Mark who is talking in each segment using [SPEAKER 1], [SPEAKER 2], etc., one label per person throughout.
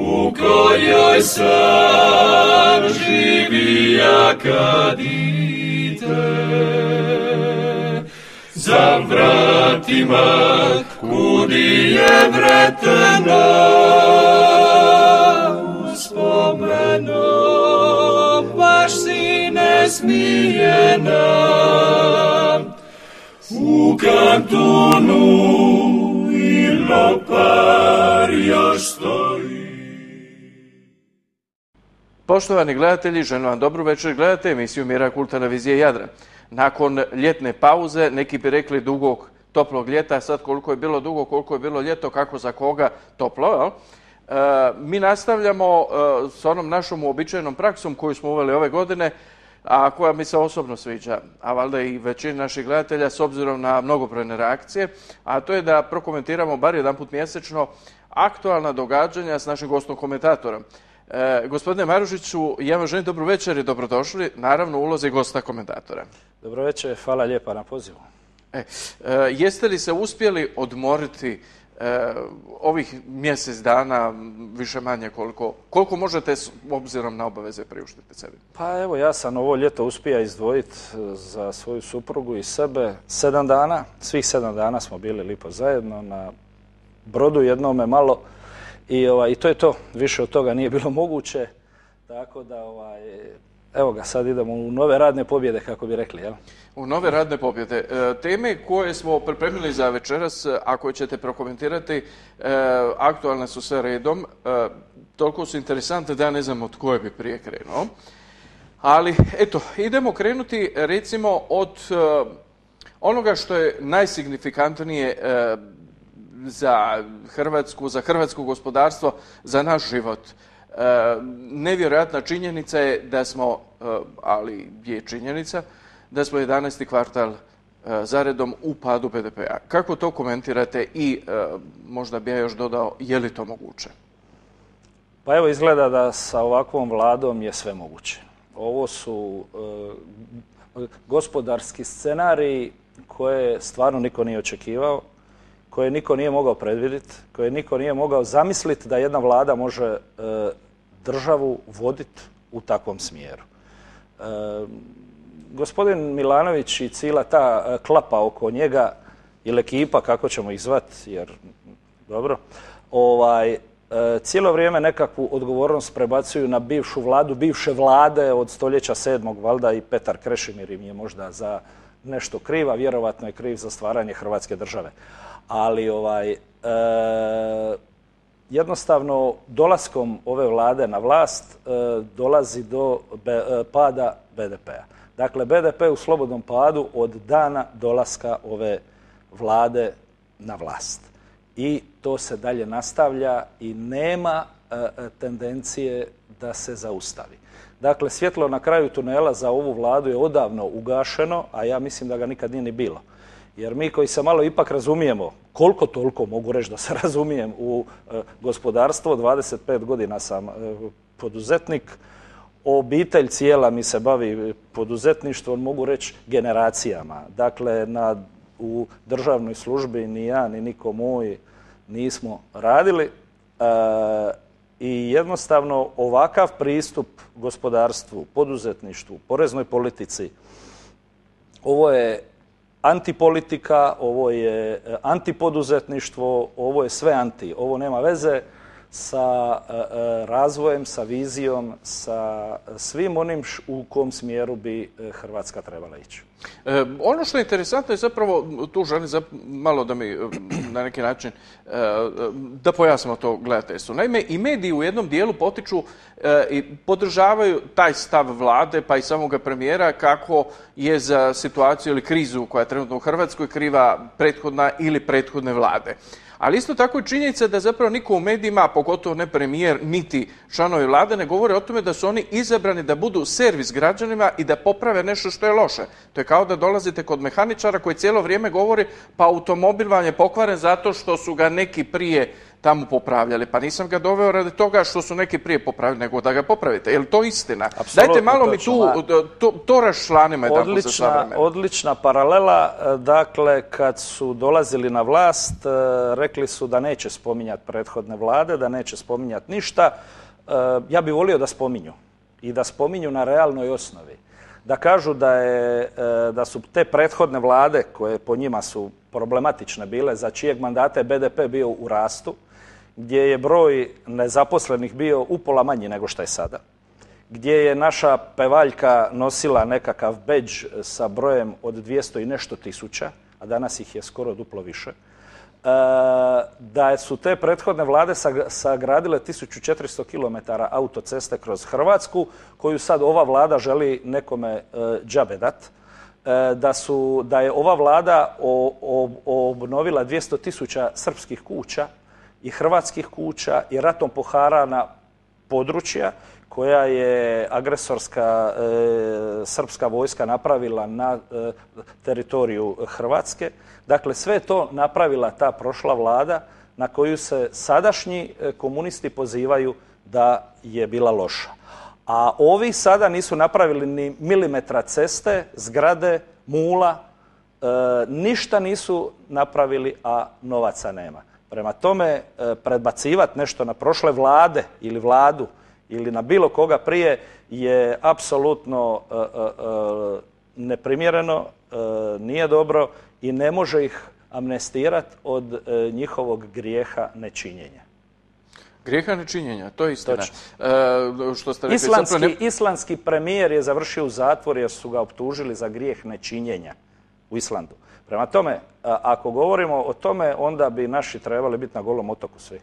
[SPEAKER 1] u kojoj sam živija kad Za vratima kudi je vretena uspomeno baš si nesmijena u kantonu i lopar još stoji.
[SPEAKER 2] Poštovani gledatelji, želim vam dobru večer. Gledate emisiju Mirakult televizije Jadra. Nakon ljetne pauze, neki bi rekli dugog toplog ljeta, sad koliko je bilo dugo, koliko je bilo ljeto, kako za koga toplo, e, mi nastavljamo e, s onom našom uobičajenom praksom koju smo uveli ove godine, a koja mi se osobno sviđa, a valjda i većini naših gledatelja s obzirom na mnogobrojne reakcije, a to je da prokomentiramo bar jedan put mjesečno aktualna događanja s našim gostom komentatorom. E, gospodine Marušiću, ja vam želim dobru večer i dobrodošli, naravno ulozi gosta komentatora.
[SPEAKER 3] Dobro večer, hvala lijepa na pozivu.
[SPEAKER 2] E, e, jeste li se uspjeli odmoriti ovih mjesec dana, više manje koliko, koliko možete s obzirom na obaveze priuštiti sebi?
[SPEAKER 3] Pa evo, ja sam ovo ljeto uspija izdvojiti za svoju suprugu i sebe sedam dana. Svih sedam dana smo bili lipo zajedno na brodu jednome malo i, ovaj, I to je to. Više od toga nije bilo moguće. Tako da, ovaj, evo ga, sad idemo u nove radne pobjede, kako bi rekli, jel?
[SPEAKER 2] U nove radne pobjede. E, teme koje smo pripremili za večeras, ako ćete prokomentirati, e, aktualne su sve redom. E, toliko su interesantne da ne znam od koje bi prije krenuo. Ali, eto, idemo krenuti recimo od onoga što je najsignifikantnije za Hrvatsku, za hrvatsko gospodarstvo, za naš život. E, nevjerojatna činjenica je da smo, e, ali je činjenica, da smo 11. kvartal e, zaredom u padu BDP-a. Kako to komentirate i možda bi ja još dodao, je li to moguće?
[SPEAKER 3] Pa evo izgleda da sa ovakvom vladom je sve moguće. Ovo su gospodarski scenariji koje stvarno niko nije očekivao koje niko nije mogao predvidjeti, koje niko nije mogao zamisliti da jedna vlada može e, državu voditi u takvom smjeru. E, gospodin Milanović i cijela ta e, klapa oko njega ili ekipa, kako ćemo ih zvati, jer dobro, ovaj, cijelo vrijeme nekakvu odgovornost prebacuju na bivšu vladu, bivše vlade od stoljeća sedmog, valjda i Petar Krešimir im je možda za nešto kriva, vjerovatno je kriv za stvaranje Hrvatske države ali ovaj, e, jednostavno dolaskom ove vlade na vlast e, dolazi do e, pada BDP-a. Dakle, BDP u slobodnom padu od dana dolaska ove vlade na vlast. I to se dalje nastavlja i nema tendencije da se zaustavi. Dakle, svjetlo na kraju tunela za ovu vladu je odavno ugašeno, a ja mislim da ga nikad nije ni bilo. Jer mi koji se malo ipak razumijemo, koliko toliko mogu reći da se razumijem u e, gospodarstvo, 25 godina sam e, poduzetnik, obitelj cijela mi se bavi poduzetništvom, mogu reći generacijama. Dakle, na, u državnoj službi ni ja, ni niko moj nismo radili. E, I jednostavno ovakav pristup gospodarstvu, poduzetništvu, poreznoj politici, ovo je antipolitika, ovo je e, antipoduzetništvo, ovo je sve anti. Ovo nema veze sa e, e, razvojem, sa vizijom, sa svim onim u kom smjeru bi Hrvatska trebala ići.
[SPEAKER 2] ono što je interesantno je zapravo, tu želim malo da mi na neki način da pojasnimo to gledateljstvo. Naime, i mediji u jednom dijelu potiču i podržavaju taj stav vlade pa i samoga premijera kako je za situaciju ili krizu koja je trenutno u Hrvatskoj kriva prethodna ili prethodne vlade. Ali isto tako je činjenica da zapravo niko u medijima, pogotovo ne premijer, niti članovi vlade, ne govore o tome da su oni izabrani da budu servis građanima i da poprave nešto što je loše. To je kao da dolazite kod mehaničara koji cijelo vrijeme govori pa automobil vam je pokvaren zato što su ga neki prije tamo popravljali. Pa nisam ga doveo radi toga što su neki prije popravili, nego da ga popravite. Je li to istina? Dajte malo mi tu, to, to za
[SPEAKER 3] Odlična, odlična paralela. E, Dakle, kad su dolazili na vlast, e, rekli su da neće spominjati prethodne vlade, da neće spominjati ništa. E, Ja bih volio da spominju i da spominju na realnoj osnovi. Da kažu da, je, da su te prethodne vlade, koje po njima su problematične bile, za čijeg mandata je BDP bio u rastu, gdje je broj nezaposlenih bio upola manji nego što je sada gdje je naša pevaljka nosila nekakav bedž sa brojem od 200 i nešto tisuća, a danas ih je skoro duplo više, e, da su te prethodne vlade sag- sagradile 1400 km autoceste kroz Hrvatsku, koju sad ova vlada želi nekome e, džabe dat. E, Da, su, da je ova vlada obnovila 200 tisuća srpskih kuća i hrvatskih kuća i ratom poharana područja koja je agresorska e, srpska vojska napravila na e, teritoriju Hrvatske. Dakle, sve to napravila ta prošla vlada na koju se sadašnji e, komunisti pozivaju da je bila loša. A ovi sada nisu napravili ni milimetra ceste, zgrade, mula, ništa nisu napravili, a novaca nema. Prema tome, e, predbacivati nešto na prošle vlade ili vladu ili na bilo koga prije je apsolutno e, e, neprimjereno, nije dobro i ne može ih amnestirati od njihovog grijeha nečinjenja.
[SPEAKER 2] Grijeha nečinjenja, to je istina. E, što ste rekli,
[SPEAKER 3] Islandski,
[SPEAKER 2] ne-
[SPEAKER 3] islandski premijer je završio u zatvor jer su ga optužili za grijeh nečinjenja u Islandu. Prema tome, ako govorimo o tome, onda bi naši trebali biti na golom otoku svi.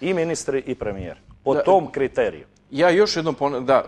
[SPEAKER 3] I ministri i premijer. Po
[SPEAKER 2] Da.
[SPEAKER 3] tom kriteriju.
[SPEAKER 2] Ja još jednom, pon- da,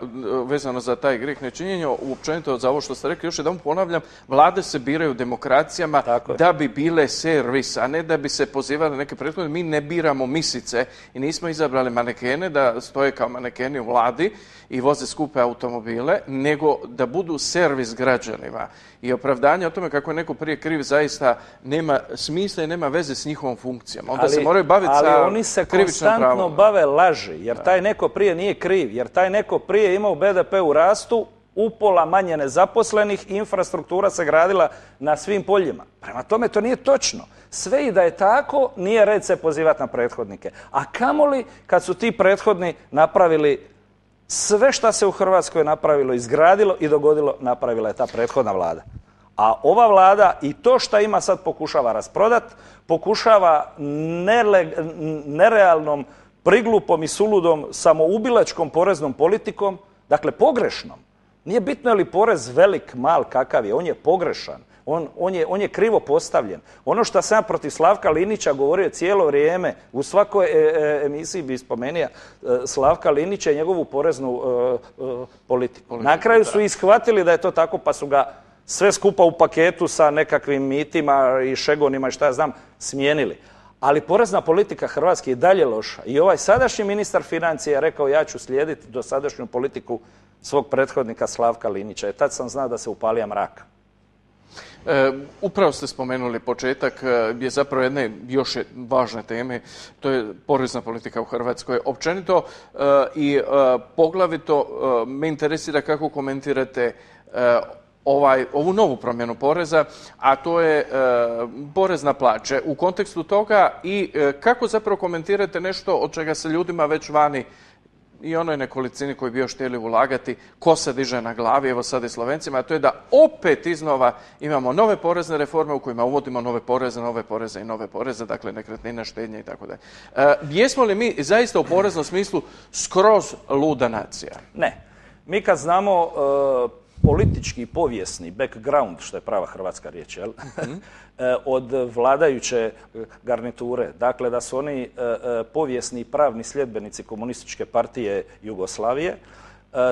[SPEAKER 2] vezano za taj grijeh nečinjenja, uopćenito za ovo što ste rekli, još jednom ponavljam, vlade se biraju demokracijama da bi bile servis, a ne da bi se pozivali neke prethodne. Mi ne biramo misice i nismo izabrali manekene da stoje kao manekeni u vladi i voze skupe automobile, nego da budu servis građanima. I opravdanje o tome kako je neko prije kriv zaista nema smisla i nema veze s njihovom funkcijom. Onda se moraju baviti
[SPEAKER 3] ali
[SPEAKER 2] sa
[SPEAKER 3] oni se konstantno
[SPEAKER 2] pravom.
[SPEAKER 3] bave laži, jer taj neko prije nije kriv, jer taj neko prije imao BDP u rastu, upola manje nezaposlenih, infrastruktura se gradila na svim poljima. Prema tome to nije točno. Sve i da je tako, nije red se pozivati na prethodnike. A kamoli kad su ti prethodni napravili sve što se u Hrvatskoj napravilo, izgradilo i dogodilo, napravila je ta prethodna vlada. A ova vlada i to što ima sad pokušava rasprodat, pokušava nerealnom, priglupom i suludom samoubilačkom poreznom politikom, dakle pogrešnom. Nije bitno je li porez velik, mal, kakav je, on je pogrešan. On, on, je, on je krivo postavljen. Ono što sam ja protiv Slavka Linića govorio cijelo vrijeme, u svakoj e, e, emisiji bi spomenija e, Slavka Linića i njegovu poreznu e, e, politiku. Na kraju su ishvatili da je to tako, pa su ga sve skupa u paketu sa nekakvim mitima i šegonima i šta ja znam, smijenili. Ali porezna politika Hrvatske je dalje loša. I ovaj sadašnji ministar financija je rekao ja ću slijediti dosadašnju politiku svog prethodnika Slavka Linića. I tad sam znao da se upalija mrak.
[SPEAKER 2] E, upravo ste spomenuli početak e, je zapravo jedne još važne teme, to je porezna politika u Hrvatskoj. Općenito e, i poglavito me interesira kako komentirate ovaj, ovu novu promjenu poreza, a to je porez na plaće. U kontekstu toga i kako zapravo komentirate nešto od čega se ljudima već vani i onoj nekolicini koji bi još htjeli ulagati, ko se diže na glavi, evo sad i Slovencima, a to je da opet iznova imamo nove porezne reforme u kojima uvodimo nove poreze, nove poreze i nove poreze, dakle nekretnina, štednja i tako dalje. E, Jesmo li mi zaista u poreznom smislu skroz luda nacija?
[SPEAKER 3] Ne. Mi kad znamo e, politički povijesni background, što je prava hrvatska riječ, jel? E, od vladajuće garniture, dakle da su oni e, e, povijesni i pravni sljedbenici komunističke partije Jugoslavije,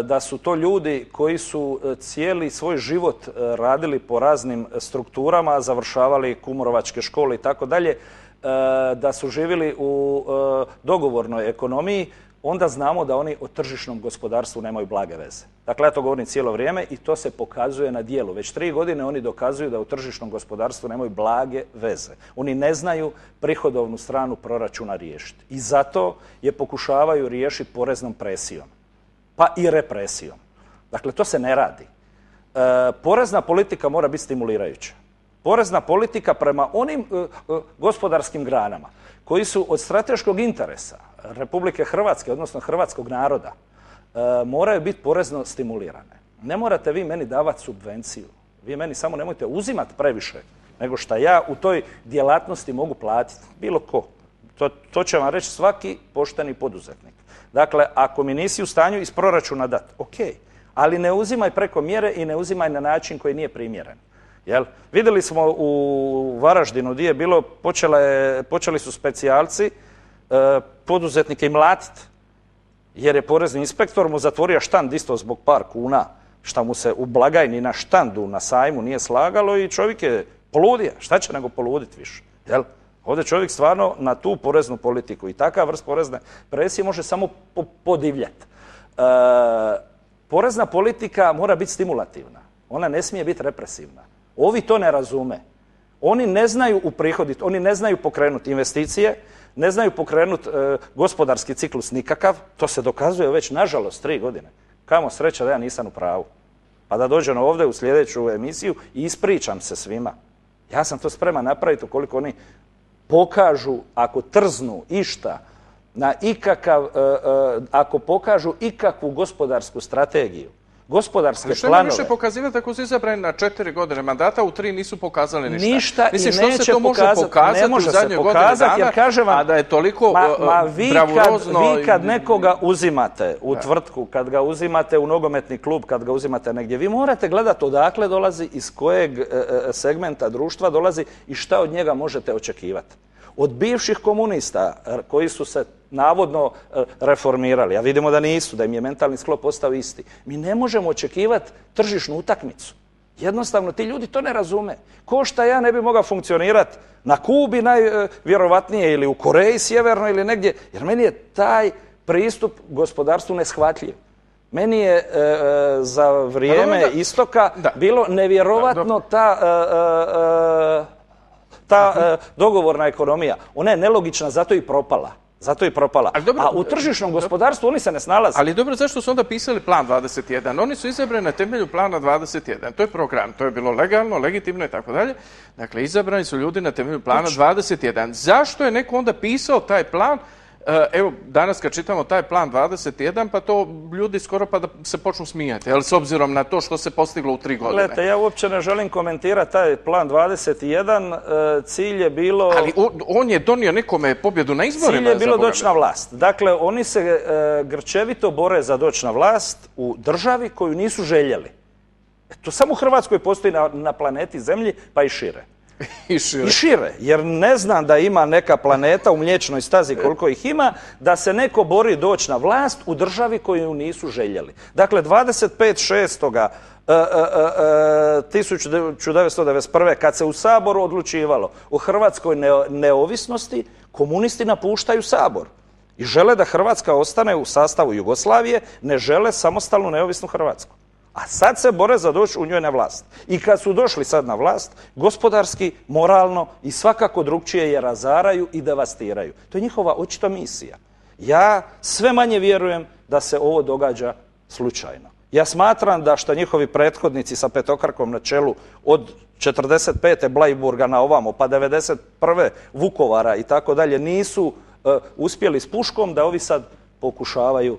[SPEAKER 3] da su to ljudi koji su cijeli svoj život radili po raznim strukturama, završavali kumrovačke škole i tako dalje, da su živjeli u dogovornoj ekonomiji, onda znamo da oni o tržišnom gospodarstvu nemaju blage veze. Dakle, ja to govorim cijelo vrijeme i to se pokazuje na dijelu. Već tri godine oni dokazuju da u tržišnom gospodarstvu nemaju blage veze. Oni ne znaju prihodovnu stranu proračuna riješiti. I zato je pokušavaju riješiti poreznom presijom. Pa i represijom. Dakle, to se ne radi. E, porezna politika mora biti stimulirajuća. Porezna politika prema onim e, e, gospodarskim granama koji su od strateškog interesa Republike Hrvatske, odnosno hrvatskog naroda, e, moraju biti porezno stimulirane. Ne morate vi meni davati subvenciju. Vi meni samo nemojte uzimati previše nego što ja u toj djelatnosti mogu platiti. Bilo ko. To, to će vam reći svaki pošteni poduzetnik. Dakle, ako mi nisi u stanju iz proračuna dati, ok, ali ne uzimaj preko mjere i ne uzimaj na način koji nije primjeren. Jel? Vidjeli smo u Varaždinu gdje je bilo, počeli su specijalci poduzetnike i mlatiti. Jer je porezni inspektor mu zatvorio štand isto zbog par kuna, šta mu se u blagajni na štandu, na sajmu nije slagalo i čovjek je poludio. Šta će nego poluditi više? Jel? Ovdje čovjek stvarno na tu poreznu politiku i takav vrst porezne presije može samo podivljati. E, porezna politika mora biti stimulativna. Ona ne smije biti represivna. Ovi to ne razume. Oni ne znaju uprihoditi, oni ne znaju pokrenuti investicije, ne znaju pokrenuti e, gospodarski ciklus nikakav, to se dokazuje već nažalost tri godine. Kamo sreća da ja nisam u pravu. Pa da dođem ovdje u sljedeću emisiju i ispričam se svima. Ja sam to spreman napraviti ukoliko oni pokažu, ako trznu išta, na ikakav, e, e, ako pokažu ikakvu gospodarsku strategiju, gospodarske planove.
[SPEAKER 2] Što više pokazivati ako su izabrani na četiri godine mandata, u tri nisu pokazali ništa.
[SPEAKER 3] Ništa
[SPEAKER 2] Mislim,
[SPEAKER 3] i
[SPEAKER 2] što
[SPEAKER 3] neće
[SPEAKER 2] se to može pokazati,
[SPEAKER 3] ne može
[SPEAKER 2] u zadnje
[SPEAKER 3] se pokazati, jer kažem vam,
[SPEAKER 2] a da je toliko
[SPEAKER 3] ma,
[SPEAKER 2] uh,
[SPEAKER 3] ma vi, kad, vi kad nekoga uzimate u tvrtku, kad ga uzimate u nogometni klub, kad ga uzimate negdje, vi morate gledati odakle dolazi, iz kojeg e, e, segmenta društva dolazi i šta od njega možete očekivati. Od bivših komunista koji su se navodno e, reformirali, a vidimo da nisu, da im je mentalni sklop ostao isti. Mi ne možemo očekivati tržišnu utakmicu. Jednostavno, ti ljudi to ne razume. Ko šta ja ne bi mogao funkcionirati na Kubi najvjerovatnije ili u Koreji sjeverno ili negdje, jer meni je taj pristup gospodarstvu neshvatljiv. Meni je e, e, za vrijeme istoka bilo nevjerovatno ta, ta dogovorna ekonomija. Ona je nelogična, zato i propala. Zato je propala. A u tržišnom gospodarstvu oni se ne snalaze.
[SPEAKER 2] Ali dobro, zašto su onda pisali plan 21? Oni su izabrani na temelju plana 21. To je program, to je bilo legalno, legitimno i tako dalje. Dakle, izabrani su ljudi na temelju plana 21. Zašto je neko onda pisao taj plan E, evo, danas kad čitamo taj plan 21, pa to ljudi skoro pa da se počnu smijati, ali s obzirom na to što se postiglo u tri godine.
[SPEAKER 3] Gledajte, ja uopće ne želim komentirati taj plan 21, e, cilj je bilo...
[SPEAKER 2] Ali on je donio nekome pobjedu na izborima.
[SPEAKER 3] Cilj je bilo doći na vlast. Dakle, oni se e, grčevito bore za doći na vlast u državi koju nisu željeli. To samo u Hrvatskoj postoji na, na planeti Zemlji, pa i šire.
[SPEAKER 2] I šire.
[SPEAKER 3] I šire, jer ne znam da ima neka planeta u mliječnoj stazi koliko ih ima, da se neko bori doći na vlast u državi koju nisu željeli. Dakle, 25.6. 1991. kad se u Saboru odlučivalo o Hrvatskoj neovisnosti, komunisti napuštaju Sabor i žele da Hrvatska ostane u sastavu Jugoslavije, ne žele samostalnu neovisnu Hrvatsku. A sad se bore za doći u njoj na vlast. I kad su došli sad na vlast, gospodarski, moralno i svakako drugčije je razaraju i devastiraju. To je njihova očita misija. Ja sve manje vjerujem da se ovo događa slučajno. Ja smatram da što njihovi prethodnici sa petokrakom na čelu od 45. Blajburga na ovamo, pa 91. Vukovara i tako dalje, nisu e, uspjeli s puškom, da ovi sad pokušavaju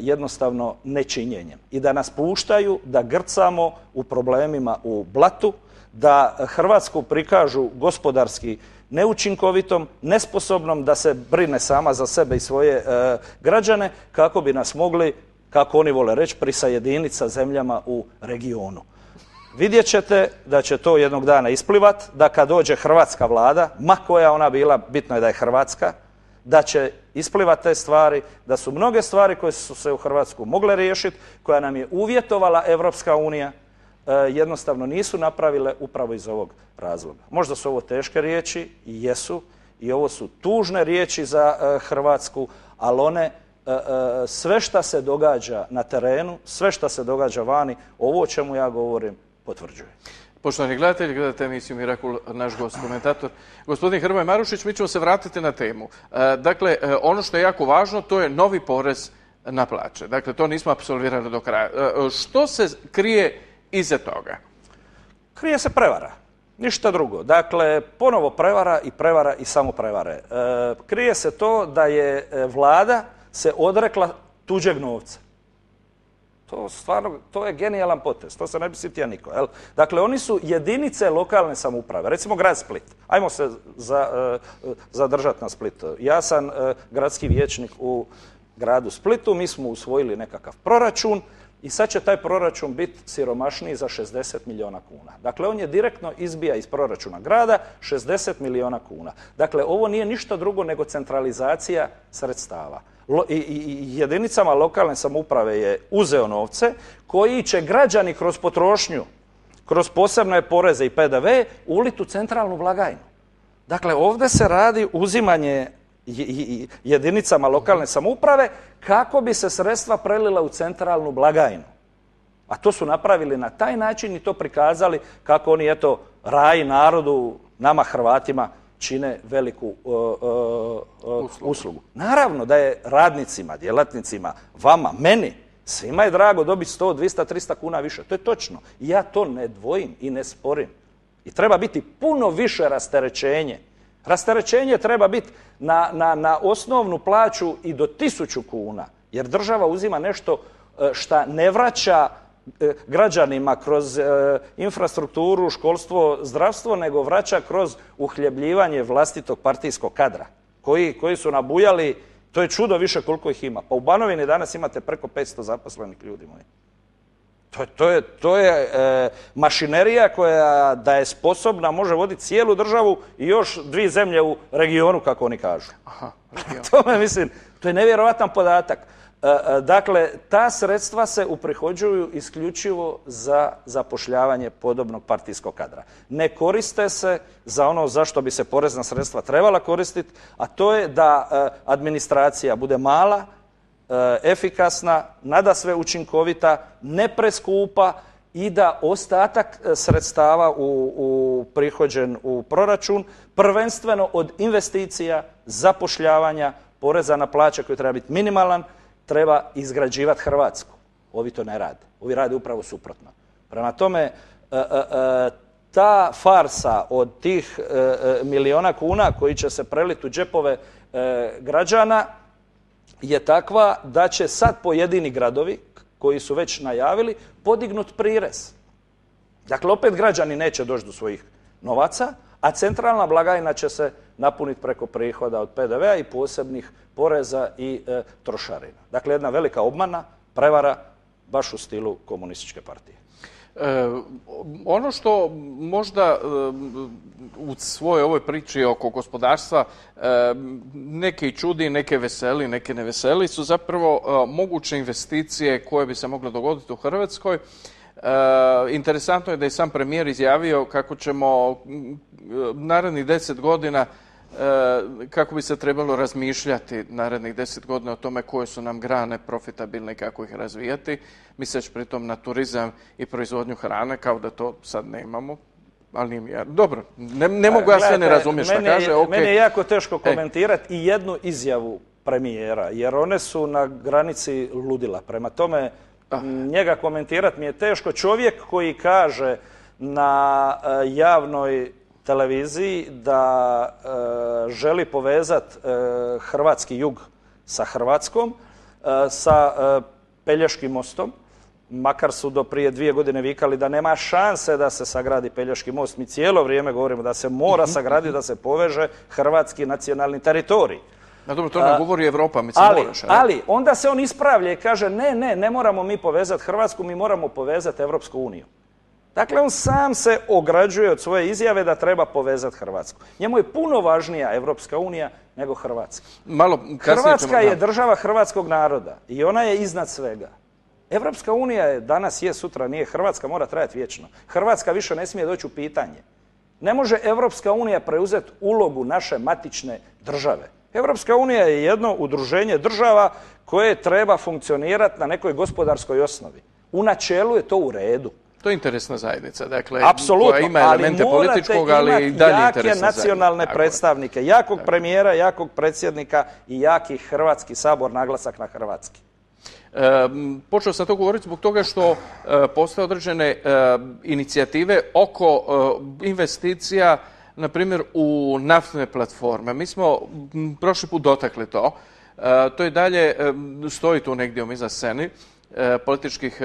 [SPEAKER 3] jednostavno nečinjenjem i da nas puštaju da grcamo u problemima u blatu, da Hrvatsku prikažu gospodarski neučinkovitom, nesposobnom da se brine sama za sebe i svoje e, građane kako bi nas mogli, kako oni vole reći, prisajediniti sa zemljama u regionu. Vidjet ćete da će to jednog dana isplivat, da kad dođe hrvatska vlada, ma koja ona bila, bitno je da je hrvatska, da će isplivati te stvari, da su mnoge stvari koje su se u Hrvatsku mogle riješiti, koja nam je uvjetovala Evropska unija, e, jednostavno nisu napravile upravo iz ovog razloga. Možda su ovo teške riječi i jesu i ovo su tužne riječi za e, Hrvatsku, ali one e, sve što se događa na terenu, sve što se događa vani, ovo o čemu ja govorim potvrđuje.
[SPEAKER 2] Poštovani gledatelji, gledate emisiju Mirakul, naš gost, komentator. Gospodin Hrvoje Marušić, mi ćemo se vratiti na temu. Dakle, ono što je jako važno, to je novi porez na plaće. Dakle, to nismo apsolvirali do kraja. Što se krije iza toga?
[SPEAKER 3] Krije se prevara. Ništa drugo. Dakle, ponovo prevara i prevara i samo prevare. E, krije se to da je e, vlada se odrekla tuđeg novca. To stvarno, to je genijalan potez, to se ne bi sitio niko. Jel? Dakle, oni su jedinice lokalne samouprave, recimo grad Split. Ajmo se za, e, zadržati na Splitu. Ja sam gradski vijećnik u gradu Splitu, mi smo usvojili nekakav proračun, i sad će taj proračun biti siromašniji za 60 milijuna kuna. Dakle, on je direktno izbija iz proračuna grada 60 milijuna kuna. Dakle, ovo nije ništa drugo nego centralizacija sredstava. Jedinicama lokalne samouprave je uzeo novce koji će građani kroz potrošnju, kroz posebne poreze i PDV uliti u centralnu blagajnu. Dakle, ovdje se radi uzimanje jedinicama lokalne samouprave kako bi se sredstva prelila u centralnu blagajnu. A to su napravili na taj način i to prikazali kako oni, eto, raj narodu, nama Hrvatima, čine veliku uslugu. Naravno da je radnicima, djelatnicima, vama, meni, svima je drago dobiti 100, 200, 300 kuna više. To je točno. Ja to ne dvojim i ne sporim. I treba biti puno više rasterećenje Rasterećenje treba biti na, na, na osnovnu plaću i do tisuću kuna, jer država uzima nešto e, šta ne vraća građanima kroz e, infrastrukturu, školstvo, zdravstvo, nego vraća kroz uhljebljivanje vlastitog partijskog kadra, koji, koji su nabujali, to je čudo više koliko ih ima. Pa u Banovini danas imate preko 500 zaposlenih ljudi moji. To, je, to je e, mašinerija koja da je sposobna može voditi cijelu državu i još dvije zemlje u regionu, kako oni kažu. Aha, to me mislim, to je nevjerovatan podatak. E, e, dakle, ta sredstva se uprihođuju isključivo za zapošljavanje podobnog partijskog kadra. Ne koriste se za ono za što bi se porezna sredstva trebala koristiti, a to je da administracija bude mala, E, efikasna, nada sve učinkovita, nepreskupa i da ostatak e, sredstava u, u prihođen u proračun prvenstveno od investicija, zapošljavanja, poreza na plaće koji treba biti minimalan, treba izgrađivati Hrvatsku. Ovi to ne rade. Ovi rade upravo suprotno. Prema tome, e, ta farsa od tih miliona kuna koji će se preliti u džepove građana je takva da će sad pojedini gradovi koji su već najavili podignut prirez. Dakle, opet građani neće doći do svojih novaca, a centralna blagajna će se napuniti preko prihoda od PDV-a i posebnih poreza i e, trošarina. Dakle, jedna velika obmana, prevara, baš u stilu komunističke partije.
[SPEAKER 2] E, ono što možda e, u svojoj ovoj priči oko gospodarstva e, neke čudi, neke veseli, neke ne veseli su zapravo moguće investicije koje bi se mogle dogoditi u Hrvatskoj. Interesantno je da je sam premijer izjavio kako ćemo narednih deset godina E, kako bi se trebalo razmišljati narednih deset godina o tome koje su nam grane profitabilne i kako ih razvijati, misleći pritom na turizam i proizvodnju hrane, kao da to sad nemamo, ali nije Dobro, ne, mogu ja sve ne razumjeti što kaže.
[SPEAKER 3] Meni je jako teško e. komentirati i jednu izjavu premijera, jer one su na granici ludila. Prema tome. Njega komentirati mi je teško. Čovjek koji kaže na e, javnoj televiziji da e, želi povezati e, hrvatski jug sa Hrvatskom, sa Pelješkim mostom, makar su do prije dvije godine vikali da nema šanse da se sagradi Pelješki most. Mi cijelo vrijeme govorimo da se mora mhm. sagraditi, da se poveže hrvatski nacionalni teritorij.
[SPEAKER 2] Na dobro, to nam govori Evropa, mislim
[SPEAKER 3] ali, moraš. Ali, onda se on ispravlja i kaže ne, ne, ne moramo mi povezati Hrvatsku, mi moramo povezati Evropsku uniju. Dakle, on sam se ograđuje od svoje izjave da treba povezati Hrvatsku. Njemu je puno važnija Evropska unija nego Hrvatska.
[SPEAKER 2] Malo
[SPEAKER 3] Hrvatska je država hrvatskog naroda i ona je iznad svega. Evropska unija je danas je, sutra nije. Hrvatska mora trajati vječno. Hrvatska više ne smije doći u pitanje. Ne može Evropska unija preuzeti ulogu naše matične države. Evropska unija je jedno udruženje država koje treba funkcionirati na nekoj gospodarskoj osnovi. U načelu je to u redu.
[SPEAKER 2] To je interesna zajednica, dakle,
[SPEAKER 3] Apsolutno,
[SPEAKER 2] koja ima elemente
[SPEAKER 3] ali
[SPEAKER 2] političkog, ali i dalje
[SPEAKER 3] jake nacionalne
[SPEAKER 2] zajednica.
[SPEAKER 3] Predstavnike, jakog premijera, jakog predsjednika i jaki Hrvatski sabor, naglasak na Hrvatski.
[SPEAKER 2] E, počeo sam to govoriti zbog toga što e, postoje određene e, inicijative oko e, investicija, na primjer u naftne platforme. Mi smo prošli put dotakli to. E, to i dalje e, stoji tu negdje iza sceni e, političkih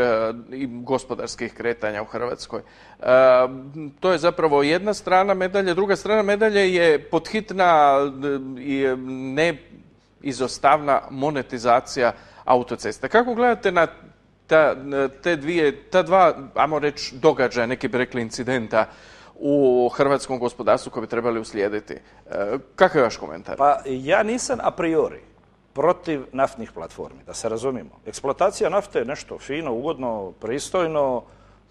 [SPEAKER 2] i gospodarskih kretanja u Hrvatskoj. To je zapravo jedna strana medalje. Druga strana medalje je podhitna i ne izostavna monetizacija autocesta. Kako gledate na te dvije, ta dva, ajmo reći, događaja, neki bi rekli incidenta u hrvatskom gospodarstvu koji bi trebali uslijediti? E, Kakav je vaš komentar?
[SPEAKER 3] Pa ja nisam a priori protiv naftnih platformi, da se razumijemo. Eksploatacija nafte je nešto fino, ugodno, pristojno,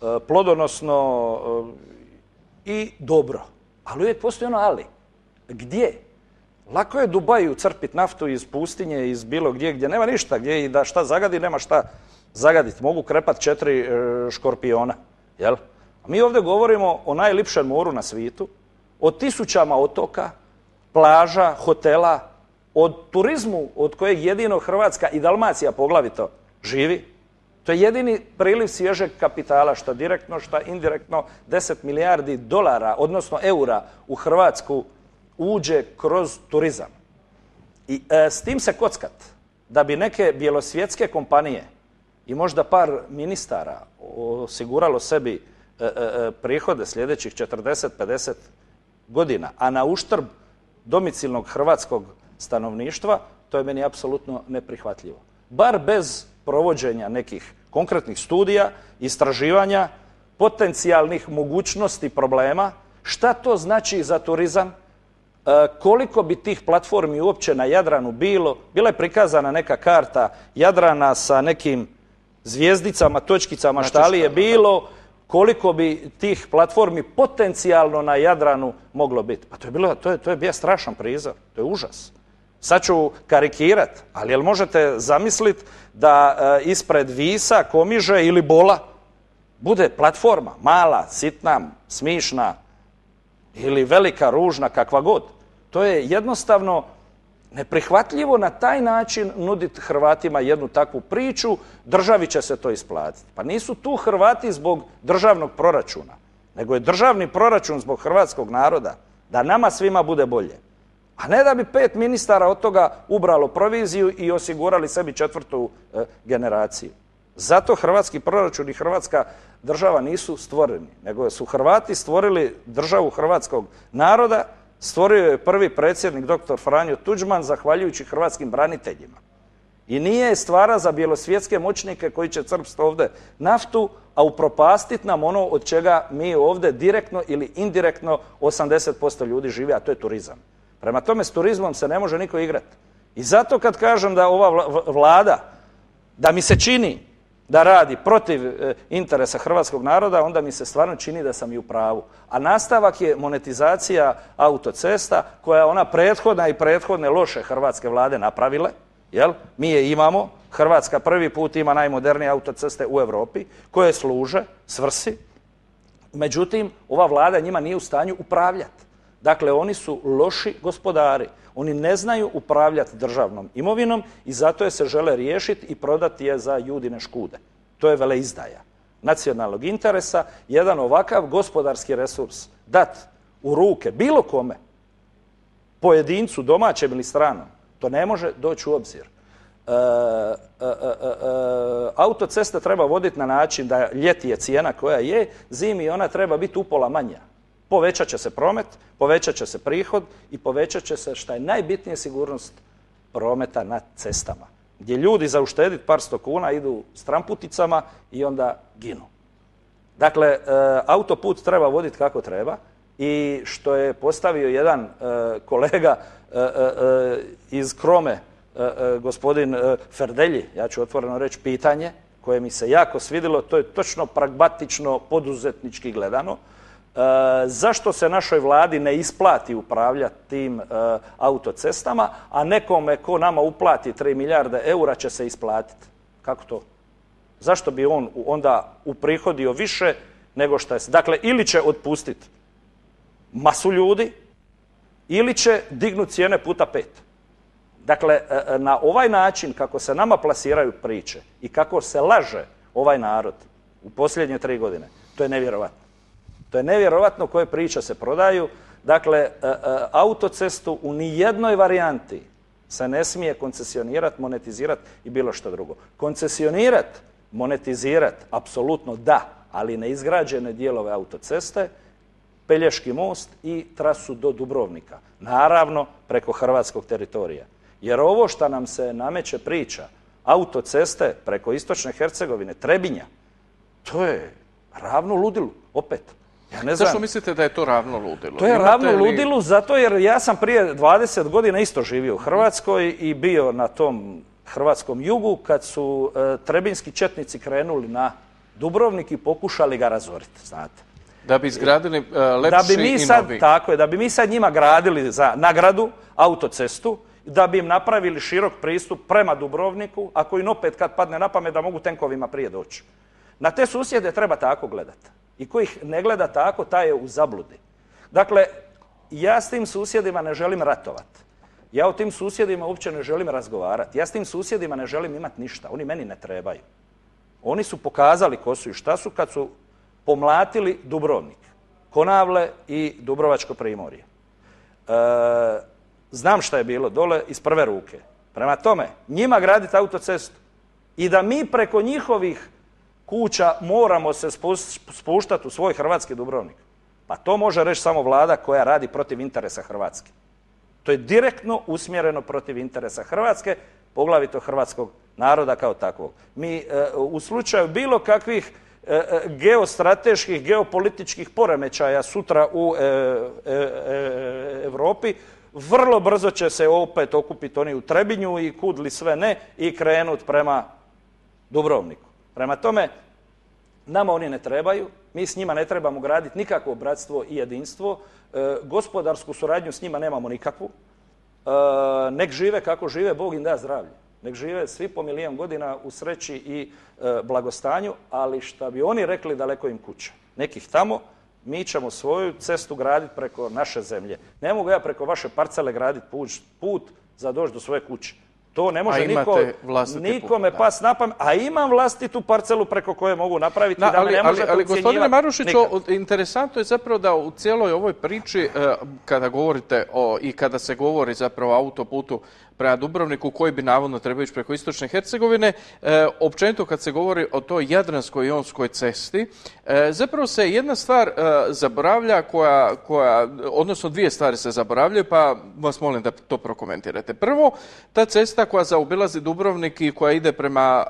[SPEAKER 3] e, plodonosno e, i dobro. Ali uvijek postoji ono ali. Gdje? Lako je Dubaju crpiti naftu iz pustinje, iz bilo gdje, gdje nema ništa, gdje i da šta zagadi, nema šta zagaditi. Mogu krepat četiri škorpiona, jel? Mi ovdje govorimo o najlipšem moru na svijetu, o tisućama otoka, plaža, hotela, o turizmu od kojeg jedino Hrvatska i Dalmacija poglavito živi. To je jedini priliv svježeg kapitala, što direktno, što indirektno, 10 milijardi dolara, odnosno eura u Hrvatsku uđe kroz turizam. I e, s tim se kockat, da bi neke bjelosvjetske kompanije i možda par ministara osiguralo sebi prihode sljedećih 40-50 godina, a na uštrb domicilnog hrvatskog stanovništva, to je meni apsolutno neprihvatljivo. Bar bez provođenja nekih konkretnih studija, istraživanja, potencijalnih mogućnosti problema, šta to znači za turizam, E, koliko bi tih platformi uopće na Jadranu bilo. Bila je prikazana neka karta Jadrana sa nekim zvijezdicama, točkicama, šta li je bilo, koliko bi tih platformi potencijalno na Jadranu moglo biti. Pa to je, bilo, to je, to je bio strašan prizor, to je užas. Sad ću karikirat, ali jel možete zamisliti da e, ispred Visa, Komiže ili Bola bude platforma, mala, sitna, smišna, ili velika, ružna, kakva god. To je jednostavno neprihvatljivo na taj način nuditi Hrvatima jednu takvu priču, državi će se to isplatiti. Pa nisu tu Hrvati zbog državnog proračuna, nego je državni proračun zbog hrvatskog naroda, da nama svima bude bolje. A ne da bi pet ministara od toga ubralo proviziju i osigurali sebi četvrtu e, generaciju. Zato hrvatski proračun i hrvatska država nisu stvoreni, nego su Hrvati stvorili državu hrvatskog naroda, stvorio je prvi predsjednik dr. Franjo Tuđman zahvaljujući hrvatskim braniteljima. I nije stvara za bjelosvjetske moćnike koji će crpsti ovdje naftu, a upropastiti nam ono od čega mi ovdje direktno ili indirektno 80% ljudi živi, a to je turizam. Prema tome s turizmom se ne može niko igrati. I zato kad kažem da ova vla- vlada, da mi se čini da radi protiv e, interesa hrvatskog naroda, onda mi se stvarno čini da sam i u pravu. A nastavak je monetizacija autocesta koja je ona prethodna i prethodne loše hrvatske vlade napravile. Jel? Mi je imamo. Hrvatska prvi put ima najmodernije autoceste u Europi koje služe svrsi. Međutim, ova vlada njima nije u stanju upravljati. Dakle, oni su loši gospodari. Oni ne znaju upravljati državnom imovinom i zato je se žele riješiti i prodati je za judine škude. To je veleizdaja nacionalnog interesa. Jedan ovakav gospodarski resurs dat u ruke bilo kome, pojedincu, domaćem ili stranom, to ne može doći u obzir. E, e, e, e, e, autoceste treba voditi na način da ljeti je cijena koja je, zimi ona treba biti upola manja. Povećat će se promet, povećat će se prihod i povećat će se, šta je najbitnije, sigurnost prometa na cestama. Gdje ljudi za uštediti par sto kuna idu s tramputicama i onda ginu. Dakle, e, autoput treba voditi kako treba i što je postavio jedan e, kolega e, iz Krome, gospodin Ferdelji, ja ću otvoreno reći pitanje koje mi se jako svidilo, to je točno pragmatično, poduzetnički gledano. Zašto se našoj vladi ne isplati upravljati tim autocestama, a nekome ko nama uplati 3 milijarde eura će se isplatiti? Kako to? Zašto bi on onda uprihodio više nego što je... Dakle, ili će otpustiti masu ljudi, ili će dignuti cijene puta pet. Dakle, e, e, na ovaj način kako se nama plasiraju priče i kako se laže ovaj narod u posljednje tri godine, to je nevjerovatno. To je nevjerovatno koje priče se prodaju. Dakle, e, autocestu u nijednoj varijanti se ne smije koncesionirati, monetizirati i bilo što drugo. Koncesionirati, monetizirati, apsolutno da, ali neizgrađene dijelove autoceste, Pelješki most i trasu do Dubrovnika. Naravno, preko hrvatskog teritorija. Jer ovo što nam se nameće priča, autoceste preko istočne Hercegovine, Trebinja, to je ravno ludilu, opet.
[SPEAKER 2] Ja ne znam. Zašto mislite da je to ravno ludilu?
[SPEAKER 3] To je ravno ludilu zato jer ja sam prije 20 godina isto živio u Hrvatskoj i bio na tom hrvatskom jugu kad su e, trebinski četnici krenuli na Dubrovnik i pokušali ga razoriti, znate.
[SPEAKER 2] Da bi izgradili uh, da bi mi
[SPEAKER 3] sad, Tako je, da bi mi sad njima gradili za nagradu autocestu, da bi im napravili širok pristup prema Dubrovniku, ako im opet kad padne na pamet da mogu tenkovima prije doći. Na te susjede treba tako gledati. I ko ih ne gleda tako, taj je u zabludi. Dakle, ja s tim susjedima ne želim ratovati. Ja o tim susjedima uopće ne želim razgovarati. Ja s tim susjedima ne želim imati ništa. Oni meni ne trebaju. Oni su pokazali ko su i šta su kad su pomlatili Dubrovnik, Konavle i Dubrovačko primorje. E, znam šta je bilo dole iz prve ruke. Prema tome, njima graditi autocestu i da mi preko njihovih kuća moramo se spuštati u svoj hrvatski Dubrovnik. Pa to može reći samo vlada koja radi protiv interesa Hrvatske. To je direktno usmjereno protiv interesa Hrvatske, poglavito hrvatskog naroda kao takvog. Mi e, u slučaju bilo kakvih E, e, geostrateških, geopolitičkih poremećaja sutra u Europi, vrlo brzo će se opet okupiti oni u Trebinju i kudli sve ne i krenut prema Dubrovniku. Prema tome, nama oni ne trebaju, mi s njima ne trebamo graditi nikakvo bratstvo i jedinstvo, gospodarsku suradnju s njima nemamo nikakvu, nek žive kako žive, Bog im da zdravlje. Nek žive svi po milijon godina u sreći i e, blagostanju, ali šta bi oni rekli daleko im kuća. Nekih tamo, mi ćemo svoju cestu graditi preko naše zemlje. Ne mogu ja preko vaše parcele graditi put, put za doći do svoje kuće. To ne može niko, nikome pas na pamet, a imam vlastitu parcelu preko koje mogu napraviti da, ali, ne
[SPEAKER 2] ali, ali gospodine Marušiću, interesantno je zapravo da u cijeloj ovoj priči, e, kada govorite o, i kada se govori zapravo o autoputu prema Dubrovniku koji bi navodno trebao ići preko istočne Hercegovine. E, općenito kad se govori o toj jadranskoj i onskoj cesti, e, zapravo se jedna stvar e, zaboravlja koja, koja, odnosno dvije stvari se zaboravljaju, pa vas molim da to prokomentirate. Prvo, ta cesta koja zaobilazi Dubrovnik i koja ide prema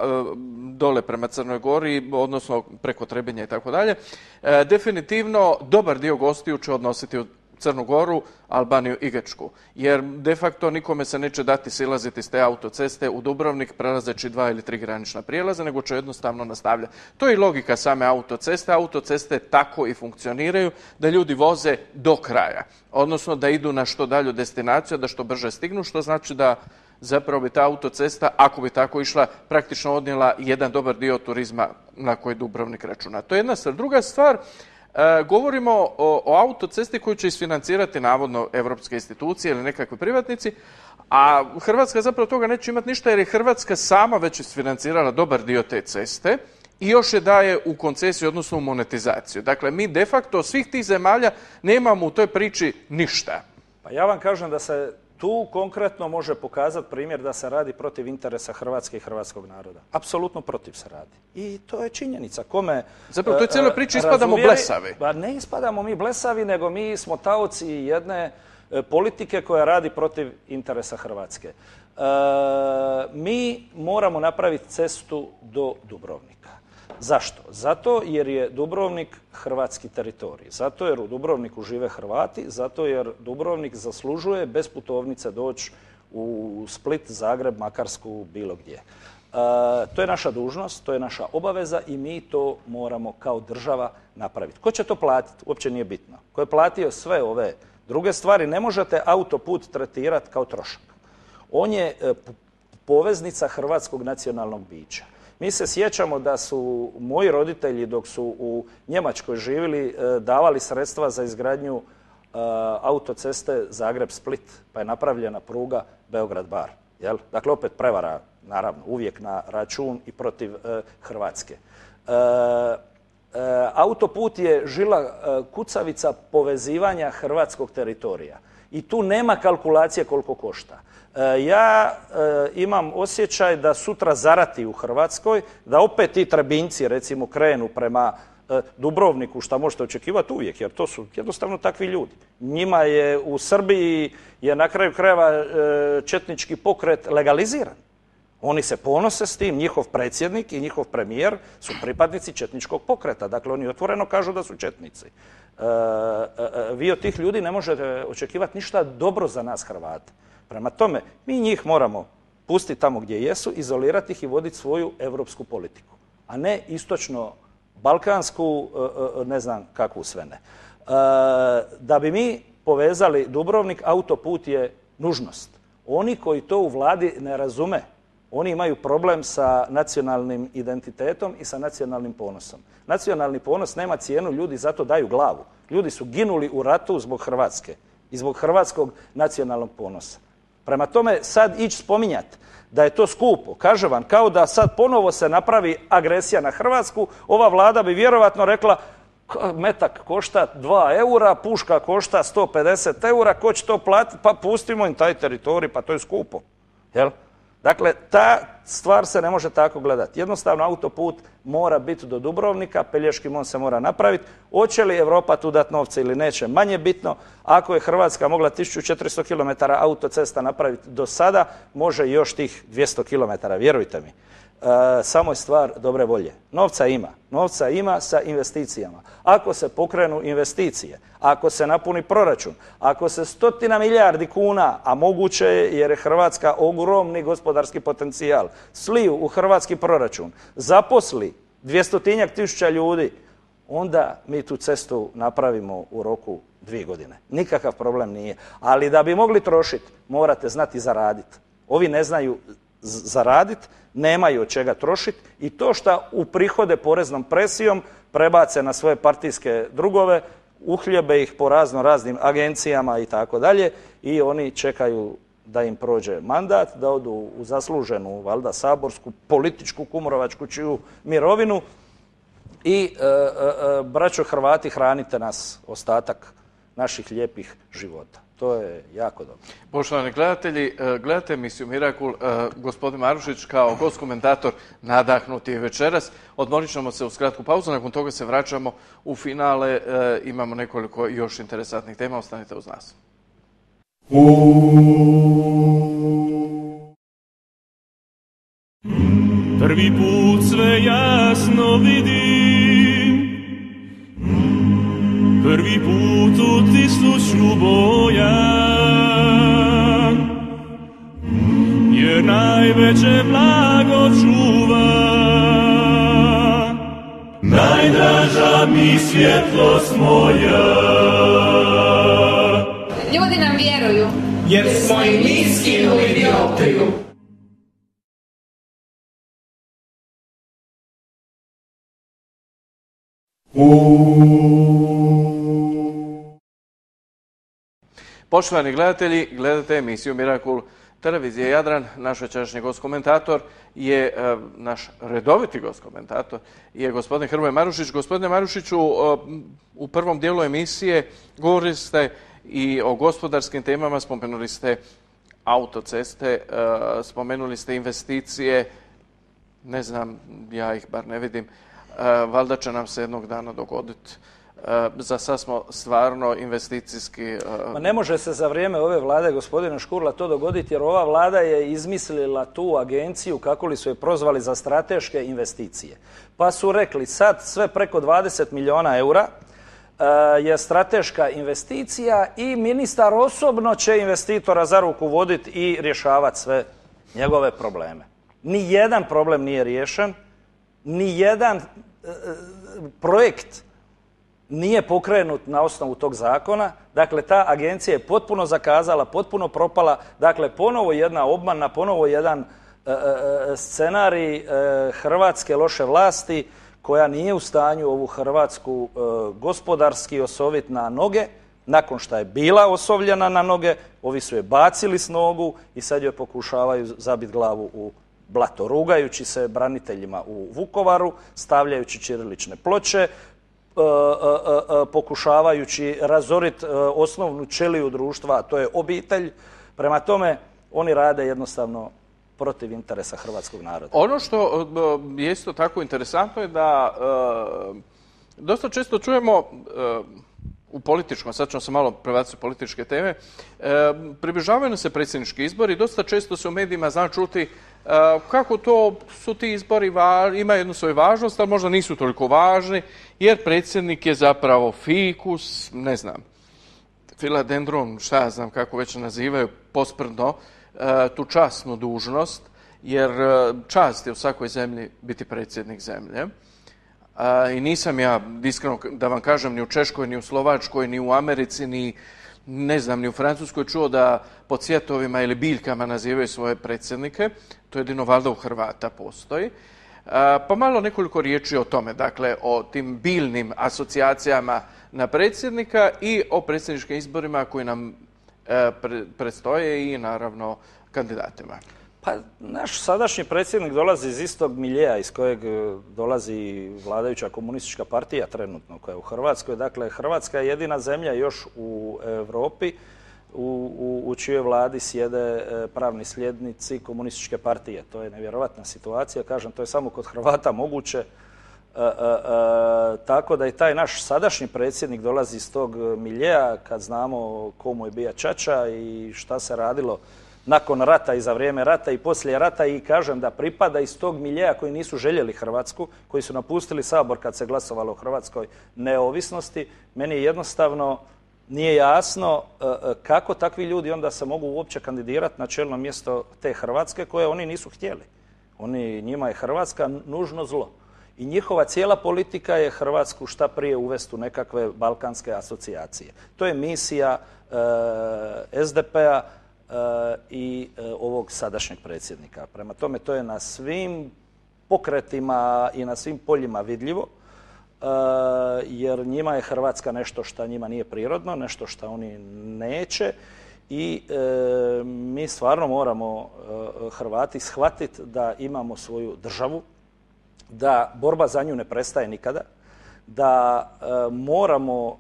[SPEAKER 2] dole prema Crnoj Gori, odnosno preko Trebinja i tako dalje, definitivno dobar dio gostiju će odnositi Crnu Goru, Albaniju i Grčku. Jer de facto nikome se neće dati silaziti s te autoceste u Dubrovnik prelazeći dva ili tri granična prijelaza, nego će jednostavno nastavljati. To je i logika same autoceste. Autoceste tako i funkcioniraju da ljudi voze do kraja. Odnosno da idu na što dalju destinaciju, da što brže stignu, što znači da zapravo bi ta autocesta, ako bi tako išla, praktično odnijela jedan dobar dio turizma na koji Dubrovnik računa. To je jedna stvar. Druga stvar, E, govorimo o, o autocesti koju će isfinancirati navodno evropske institucije ili nekakvi privatnici, a Hrvatska zapravo toga neće imati ništa jer je Hrvatska sama već isfinancirala dobar dio te ceste i još je daje u koncesiju, odnosno u monetizaciju. Dakle, mi de facto svih tih zemalja nemamo u toj priči ništa.
[SPEAKER 3] Pa ja vam kažem da se tu konkretno može pokazati primjer da se radi protiv interesa Hrvatske i hrvatskog naroda. Apsolutno protiv se radi. I to je činjenica. Kome
[SPEAKER 2] Zapravo, to je cijelo priči ispadamo blesavi.
[SPEAKER 3] Pa ne ispadamo mi blesavi, nego mi smo taoci jedne e, politike koja radi protiv interesa Hrvatske. E, mi moramo napraviti cestu do Dubrovnika. Zašto? Zato jer je Dubrovnik hrvatski teritorij. Zato jer u Dubrovniku žive Hrvati, zato jer Dubrovnik zaslužuje bez putovnice doći u Split, Zagreb, Makarsku, bilo gdje. E, to je naša dužnost, to je naša obaveza i mi to moramo kao država napraviti. Ko će to platiti? Uopće nije bitno. Ko je platio sve ove druge stvari, ne možete autoput tretirati kao trošak. On je e, poveznica hrvatskog nacionalnog bića. Mi se sjećamo da su moji roditelji dok su u Njemačkoj živjeli e, davali sredstva za izgradnju e, autoceste Zagreb-Split, pa je napravljena pruga Beograd-Bar. Dakle, opet prevara, naravno, uvijek na račun i protiv e, Hrvatske. autoput je žila kucavica povezivanja hrvatskog teritorija. I tu nema kalkulacije koliko košta. E, ja e, imam osjećaj da sutra zarati u Hrvatskoj, da opet ti trebinci recimo krenu prema e, Dubrovniku, šta možete očekivati uvijek, jer to su jednostavno takvi ljudi. Njima je u Srbiji je na kraju krajeva četnički pokret legaliziran. Oni se ponose s tim, njihov predsjednik i njihov premijer su pripadnici četničkog pokreta. Dakle, oni otvoreno kažu da su četnici. vi od tih ljudi ne možete očekivati ništa dobro za nas Hrvate. Prema tome, mi njih moramo pustiti tamo gdje jesu, izolirati ih i voditi svoju europsku politiku, a ne istočno-balkansku, e, e, ne znam kakvu sve ne. E, da bi mi povezali Dubrovnik, autoput je nužnost. Oni koji to u vladi ne razume, oni imaju problem sa nacionalnim identitetom i sa nacionalnim ponosom. Nacionalni ponos nema cijenu, ljudi zato daju glavu. Ljudi su ginuli u ratu zbog Hrvatske i zbog hrvatskog nacionalnog ponosa. Prema tome, sad ići spominjati da je to skupo, kaže vam, kao da sad ponovo se napravi agresija na Hrvatsku, ova vlada bi vjerovatno rekla metak košta 2 eura, puška košta 150 eura, ko će to platiti? Pa pustimo im taj teritorij, pa to je skupo. Jel? Dakle, ta stvar se ne može tako gledati. Jednostavno, autoput mora biti do Dubrovnika, Pelješki most se mora napraviti. Hoće li Europa tu dati novce ili neće, manje bitno. Ako je Hrvatska mogla 1400 km autocesta napraviti do sada, može još tih 200 km, vjerujte mi. E, samo je stvar dobre volje. Novca ima. Novca ima sa investicijama. Ako se pokrenu investicije, ako se napuni proračun, ako se stotina milijardi kuna, a moguće je jer je Hrvatska ogromni gospodarski potencijal, sliju u hrvatski proračun, zaposli dvjestotinjak tisuća ljudi, onda mi tu cestu napravimo u roku dvije godine. Nikakav problem nije. Ali da bi mogli trošiti, morate znati zaraditi. Ovi ne znaju zaraditi, nemaju od čega trošiti i to što uprihode poreznom presijom prebace na svoje partijske drugove, uhljebe ih po razno raznim agencijama i tako dalje i oni čekaju da im prođe mandat, da odu u zasluženu, valjda, saborsku, političku, kumrovačku čiju mirovinu i e, e, e, braćo Hrvati hranite nas ostatak naših lijepih života. To je jako dobro.
[SPEAKER 2] Poštovani gledatelji, e, gledate emisiju Mirakul. E, gospodin Marušić kao gost komentator nadahnuti je večeras. Odmorit ćemo se u skratku pauzu, nakon toga se vraćamo u finale. E, imamo nekoliko još interesantnih tema, ostanite uz nas.
[SPEAKER 1] Prvi put sve jasno vidim Prvi put u tisluću bojan Jer najveće blago čuva. Najdraža mi svjetlost moja.
[SPEAKER 4] Ljudi nam vjeruju.
[SPEAKER 5] Jer smo i mi skinuli dioptriju
[SPEAKER 2] Poštovani gledatelji, gledate emisiju Mirakul televizije Jadran. Naš večerašnji gost komentator je e, naš redoviti gost komentator je gospodin Hrvoje Marušić. Gospodine Marušiću, e, u prvom dijelu emisije govorili ste i o gospodarskim temama, spomenuli ste autoceste, e, spomenuli ste investicije, ne znam, ja ih bar ne vidim, valjda će nam se jednog dana dogoditi za sad smo stvarno investicijski... E,
[SPEAKER 3] Ma ne može se za vrijeme ove vlade, gospodina Škurla, to dogoditi, jer ova vlada je izmislila tu agenciju, kako li su je prozvali, za strateške investicije. Pa su rekli, sad sve preko 20 milijuna eura, je strateška investicija i ministar osobno će investitora za ruku voditi i rješavati sve njegove probleme. Ni jedan problem nije riješen, ni jedan projekt nije pokrenut na osnovu tog zakona. Dakle, ta agencija je potpuno zakazala, potpuno propala. Dakle, ponovo jedna obmana, ponovo jedan e, scenarij Hrvatske loše vlasti koja nije u stanju ovu Hrvatsku gospodarski osoviti na noge. Nakon što je bila osovljena na noge, ovi su je bacili s nogu i sad joj pokušavaju zabiti glavu u blato, rugajući se braniteljima u Vukovaru, stavljajući čirilične ploče, e, e, e, pokušavajući razoriti osnovnu čeliju društva, a to je obitelj. Prema tome, oni rade jednostavno protiv interesa hrvatskog naroda.
[SPEAKER 2] Ono što je isto tako interesantno je da dosta često čujemo u političkom, sad ćemo se malo prebaciti političke teme, približavaju se predsjednički izbori, dosta često se u medijima zna čuti E, kako to su ti izbori imaju jednu svoju važnost, ali možda nisu toliko važni, jer predsjednik je zapravo fikus, ne znam, filadendron, šta ja znam kako već nazivaju, posprdno, e, tu časnu dužnost, jer e, čast je u svakoj zemlji biti predsjednik zemlje. I nisam ja, iskreno da vam kažem, ni u Češkoj, ni u Slovačkoj, ni u Americi, ni ne znam, ni u Francuskoj čuo da po cvjetovima ili biljkama nazivaju svoje predsjednike. To jedino valjda u Hrvata postoji. Pa malo nekoliko riječi o tome, dakle o tim biljnim asocijacijama na predsjednika i o predsjedničkim izborima koji nam e, predstoje i naravno kandidatima.
[SPEAKER 3] Pa naš sadašnji predsjednik dolazi iz istog miljeja iz kojeg e, dolazi vladajuća komunistička partija trenutno koja je u Hrvatskoj. Dakle, Hrvatska je jedina zemlja još u Europi u, u, u čijoj vladi sjede e, pravni sljednici komunističke partije. To je nevjerojatna situacija. Kažem, to je samo kod Hrvata moguće. E, tako da i taj naš sadašnji predsjednik dolazi iz tog miljeja kad znamo komu je bija Čača i šta se radilo nakon rata i za vrijeme rata i poslije rata i kažem da pripada iz tog miljeja koji nisu željeli Hrvatsku, koji su napustili Sabor kad se glasovalo o Hrvatskoj neovisnosti. Meni je jednostavno nije jasno e, e, kako takvi ljudi onda se mogu uopće kandidirati na čelno mjesto te Hrvatske koje oni nisu htjeli. Oni, njima je Hrvatska nužno zlo. I njihova cijela politika je Hrvatsku šta prije uvesti u nekakve balkanske asocijacije. To je misija e, SDP-a E, i e, ovog sadašnjeg predsjednika. Prema tome, to je na svim pokretima i na svim poljima vidljivo, jer njima je Hrvatska nešto što njima nije prirodno, nešto što oni neće i mi stvarno moramo Hrvati shvatiti da imamo svoju državu, da borba za nju ne prestaje nikada, da moramo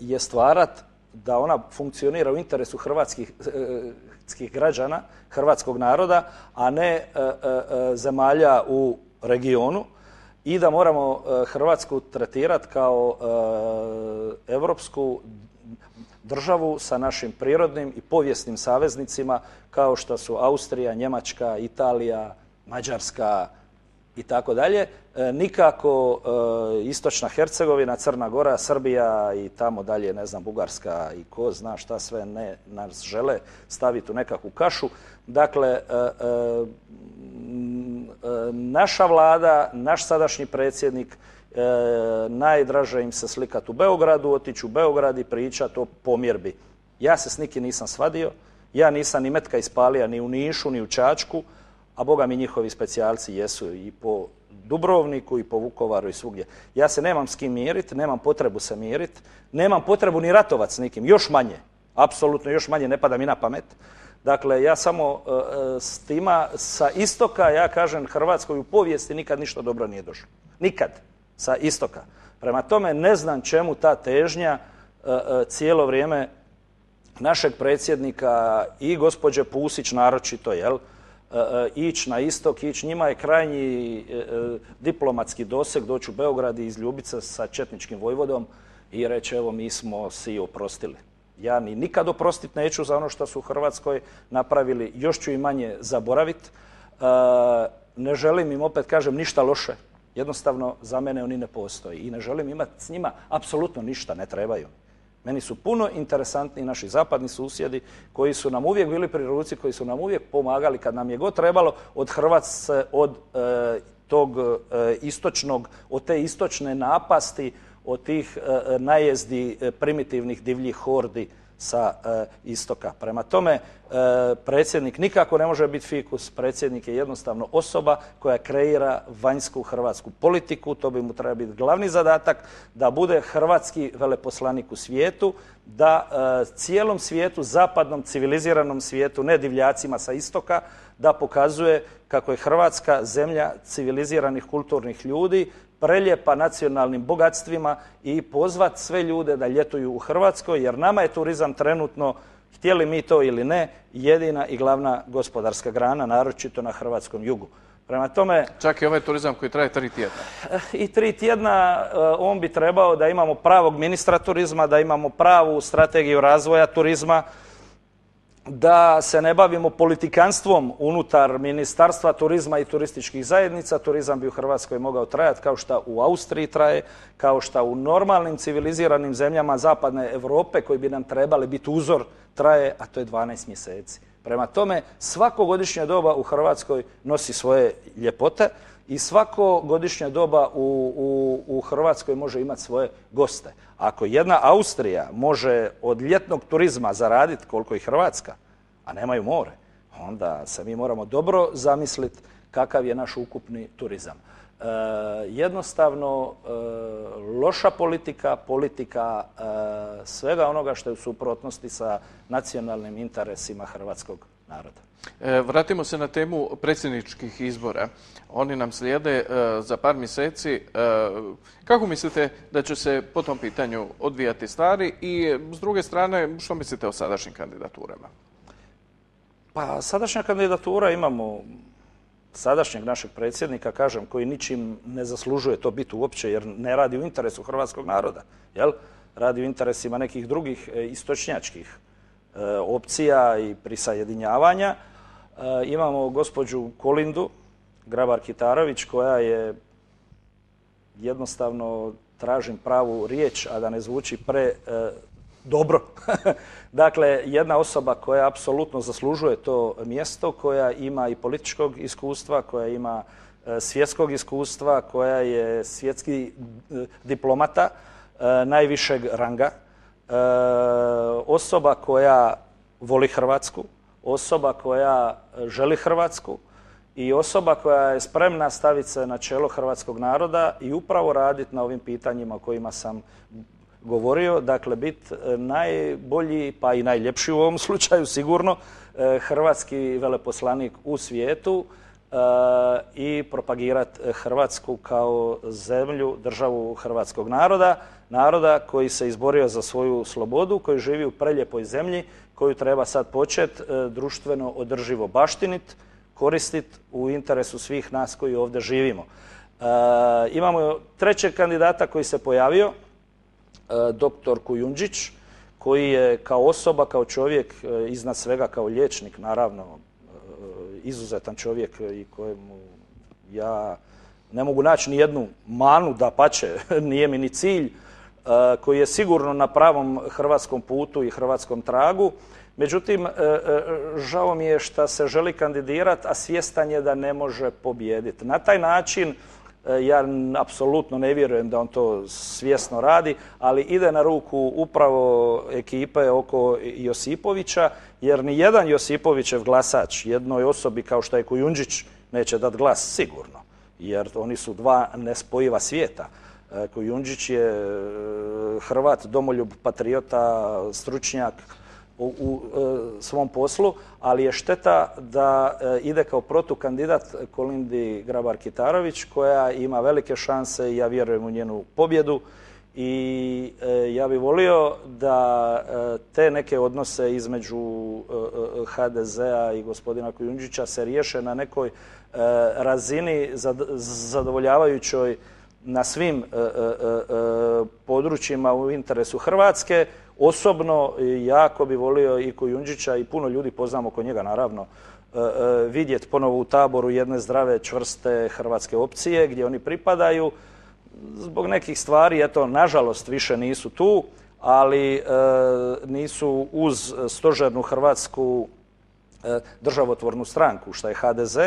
[SPEAKER 3] je stvarati da ona funkcionira u interesu hrvatskih, eh, građana, hrvatskog naroda, a ne zemalja u regionu i da moramo Hrvatsku tretirati kao europsku državu sa našim prirodnim i povijesnim saveznicima kao što su Austrija, Njemačka, Italija, Mađarska, i tako dalje. E, nikako e, istočna Hercegovina, Crna Gora, Srbija i tamo dalje, ne znam, Bugarska i ko zna šta sve ne nas žele staviti u nekakvu kašu. Dakle, e, naša vlada, naš sadašnji predsjednik, najdraže im se slikati u Beogradu, otići u Beograd i pričati o pomjerbi. Ja se s nikim nisam svadio, ja nisam ni metka ispalija ni u Nišu, ni u Čačku, a boga mi njihovi specijalci jesu i po Dubrovniku i po Vukovaru i svugdje. Ja se nemam s kim miriti, nemam potrebu se miriti, nemam potrebu ni ratovat s nikim, još manje, apsolutno još manje, ne pada mi na pamet. Dakle, ja samo e, e, s tima sa istoka, ja kažem Hrvatskoj u povijesti nikad ništa dobro nije došlo. Nikad. Sa istoka. Prema tome ne znam čemu ta težnja e, cijelo vrijeme našeg predsjednika i gospođe Pusić naročito, jel? Ići na istok, ići njima je krajnji diplomatski doseg doći u Beograd i izljubiti se sa četničkim vojvodom i reći evo mi smo si oprostili. Ja ni nikad oprostiti neću za ono što su u Hrvatskoj napravili, još ću i manje zaboraviti. Ne želim im opet kažem ništa loše. Jednostavno, za mene oni ne postoji i ne želim imati s njima apsolutno ništa, ne trebaju. Meni su puno interesantni naši zapadni susjedi koji su nam uvijek bili pri ruci, koji su nam uvijek pomagali kad nam je god trebalo od Hrvatske, od e, tog e, istočnog, od te istočne napasti, od tih e, najezdi e, primitivnih divljih hordi sa e, istoka. Prema tome, predsjednik nikako ne može biti fikus, predsjednik je jednostavno osoba koja kreira vanjsku hrvatsku politiku, to bi mu treba biti glavni zadatak, da bude hrvatski veleposlanik u svijetu, da cijelom svijetu, zapadnom, civiliziranom svijetu, ne divljacima sa istoka, da pokazuje kako je Hrvatska zemlja civiliziranih kulturnih ljudi, preljepa nacionalnim bogatstvima i pozvat sve ljude da ljetuju u Hrvatskoj, jer nama je turizam trenutno, htjeli mi to ili ne, jedina i glavna gospodarska grana, naročito na hrvatskom jugu. Prema tome...
[SPEAKER 2] Čak i ovaj turizam koji traje tri tjedna.
[SPEAKER 3] Eh, I tri tjedna eh, on bi trebao da imamo pravog ministra turizma, da imamo pravu strategiju razvoja turizma, da se ne bavimo politikanstvom unutar Ministarstva turizma i turističkih zajednica. Turizam bi u Hrvatskoj mogao trajati kao što u Austriji traje, kao što u normalnim civiliziranim zemljama zapadne Europe koji bi nam trebali biti uzor traje, a to je 12 mjeseci. Prema tome, svako godišnje doba u Hrvatskoj nosi svoje ljepote i svako godišnje doba u, u, u Hrvatskoj može imati svoje goste. Ako jedna Austrija može od ljetnog turizma zaraditi koliko i Hrvatska, a nemaju more, onda se mi moramo dobro zamisliti kakav je naš ukupni turizam. E, jednostavno, e, loša politika, politika e, svega onoga što je u suprotnosti sa nacionalnim interesima hrvatskog naroda.
[SPEAKER 2] E, vratimo se na temu predsjedničkih izbora. Oni nam slijede e, za par mjeseci. E, kako mislite da će se po tom pitanju odvijati stvari i s druge strane, što mislite o sadašnjim kandidaturama?
[SPEAKER 3] Pa sadašnja kandidatura imamo sadašnjeg našeg predsjednika, kažem, koji ničim ne zaslužuje to biti uopće, jer ne radi u interesu hrvatskog naroda, jel? Radi u interesima nekih drugih istočnjačkih opcija i prisajedinjavanja. E, imamo gospođu Kolindu Grabar-Kitarović koja je jednostavno tražim pravu riječ, a da ne zvuči pre e, dobro. dakle, jedna osoba koja apsolutno zaslužuje to mjesto, koja ima i političkog iskustva, koja ima e, svjetskog iskustva, koja je svjetski diplomata najvišeg ranga, osoba koja voli Hrvatsku, osoba koja želi Hrvatsku i osoba koja je spremna staviti se na čelo hrvatskog naroda i upravo raditi na ovim pitanjima o kojima sam govorio, dakle biti najbolji pa i najljepši u ovom slučaju sigurno e, hrvatski veleposlanik u svijetu i propagirati Hrvatsku kao zemlju, državu hrvatskog naroda, naroda koji se izborio za svoju slobodu, koji živi u preljepoj zemlji, koju treba sad početi e, društveno održivo baštinit, koristit u interesu svih nas koji ovdje živimo. E, imamo trećeg kandidata koji se pojavio, e, doktor Kujundžić, koji je kao osoba, kao čovjek, iznad svega kao liječnik, naravno, izuzetan čovjek i kojemu ja ne mogu naći ni jednu manu da pače, nije mi ni cilj, E, koji je sigurno na pravom hrvatskom putu i hrvatskom tragu. Međutim, e, e, žao mi je što se želi kandidirati, a svjestan je da ne može pobijediti. Na taj način ja apsolutno ne vjerujem da on to svjesno radi, ali ide na ruku upravo ekipe oko Josipovića, jer ni jedan Josipovićev glasač jednoj osobi kao što je Kujundžić neće dati glas sigurno, jer oni su dva nespojiva svijeta. Kujundžić je e, Hrvat, domoljub, patriota, stručnjak u, u e, svom poslu, ali je šteta da e, ide kao protukandidat Kolindi Grabar-Kitarović koja ima velike šanse i ja vjerujem u njenu pobjedu i ja bih volio da te neke odnose između HDZ-a i gospodina Kujundžića se riješe na nekoj razini zadovoljavajućoj na svim e, e, e, područjima u interesu Hrvatske. Osobno jako bi volio i Kojundžića i puno ljudi poznamo oko njega naravno vidjeti ponovo u taboru jedne zdrave, čvrste hrvatske opcije gdje oni pripadaju. Zbog nekih stvari, eto, nažalost više nisu tu, ali nisu uz stožernu hrvatsku državotvornu stranku, što je HDZ,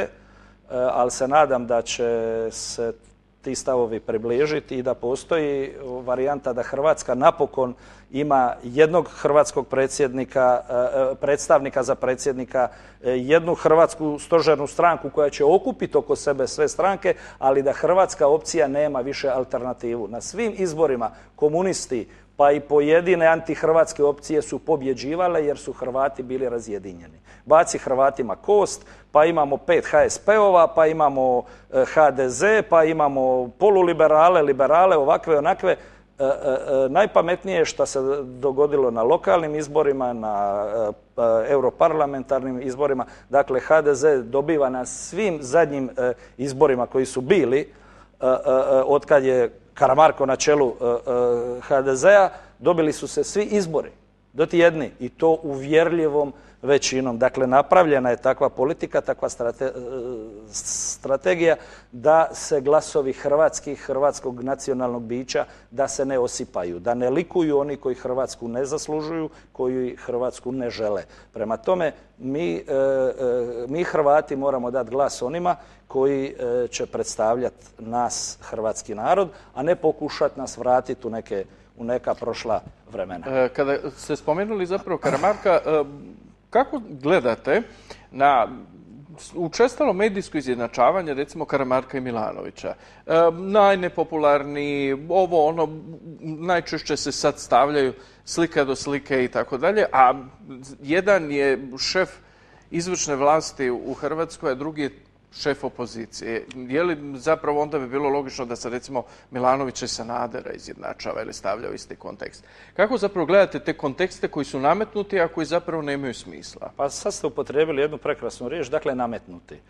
[SPEAKER 3] ali se nadam da će se ti stavovi približiti i da postoji varijanta da Hrvatska napokon ima jednog hrvatskog predsjednika, e, predstavnika za predsjednika, jednu hrvatsku stožernu stranku koja će okupiti oko sebe sve stranke, ali da hrvatska opcija nema više alternativu. Na svim izborima komunisti pa i pojedine antihrvatske opcije su pobjeđivale jer su Hrvati bili razjedinjeni. Baci Hrvatima kost, pa imamo pet HSP-ova, pa imamo e, HDZ, pa imamo poluliberale, liberale, ovakve, onakve. E, e, najpametnije što se dogodilo na lokalnim izborima, na europarlamentarnim izborima. Dakle, HDZ dobiva na svim zadnjim izborima koji su bili, od kad je Karamarko na čelu HDZ-a, dobili su se svi izbori, do ti jedni, i to uvjerljivom većinom. Dakle, napravljena je takva politika, takva strate, strategija da se glasovi hrvatskih, hrvatskog nacionalnog bića, da se ne osipaju, da ne likuju oni koji Hrvatsku ne zaslužuju, koji Hrvatsku ne žele. Prema tome, mi, e, e, mi Hrvati moramo dati glas onima koji e, će predstavljati nas, hrvatski narod, a ne pokušati nas vratiti u neke u neka prošla vremena.
[SPEAKER 2] Kada ste spomenuli zapravo Karamarka, kako gledate na učestalo medijsko izjednačavanje recimo Karamarka i Milanovića. E, najnepopularniji, ovo ono, najčešće se sad stavljaju slika do slike i tako dalje, a jedan je šef izvršne vlasti u Hrvatskoj, a drugi je šef opozicije. Je li zapravo onda bi bilo logično da se recimo Milanovića i Sanadera izjednačava ili stavlja u isti kontekst? Kako zapravo gledate te kontekste koji su nametnuti, a koji zapravo nemaju smisla?
[SPEAKER 3] Pa sad ste upotrijebili jednu prekrasnu riječ, dakle nametnuti. E,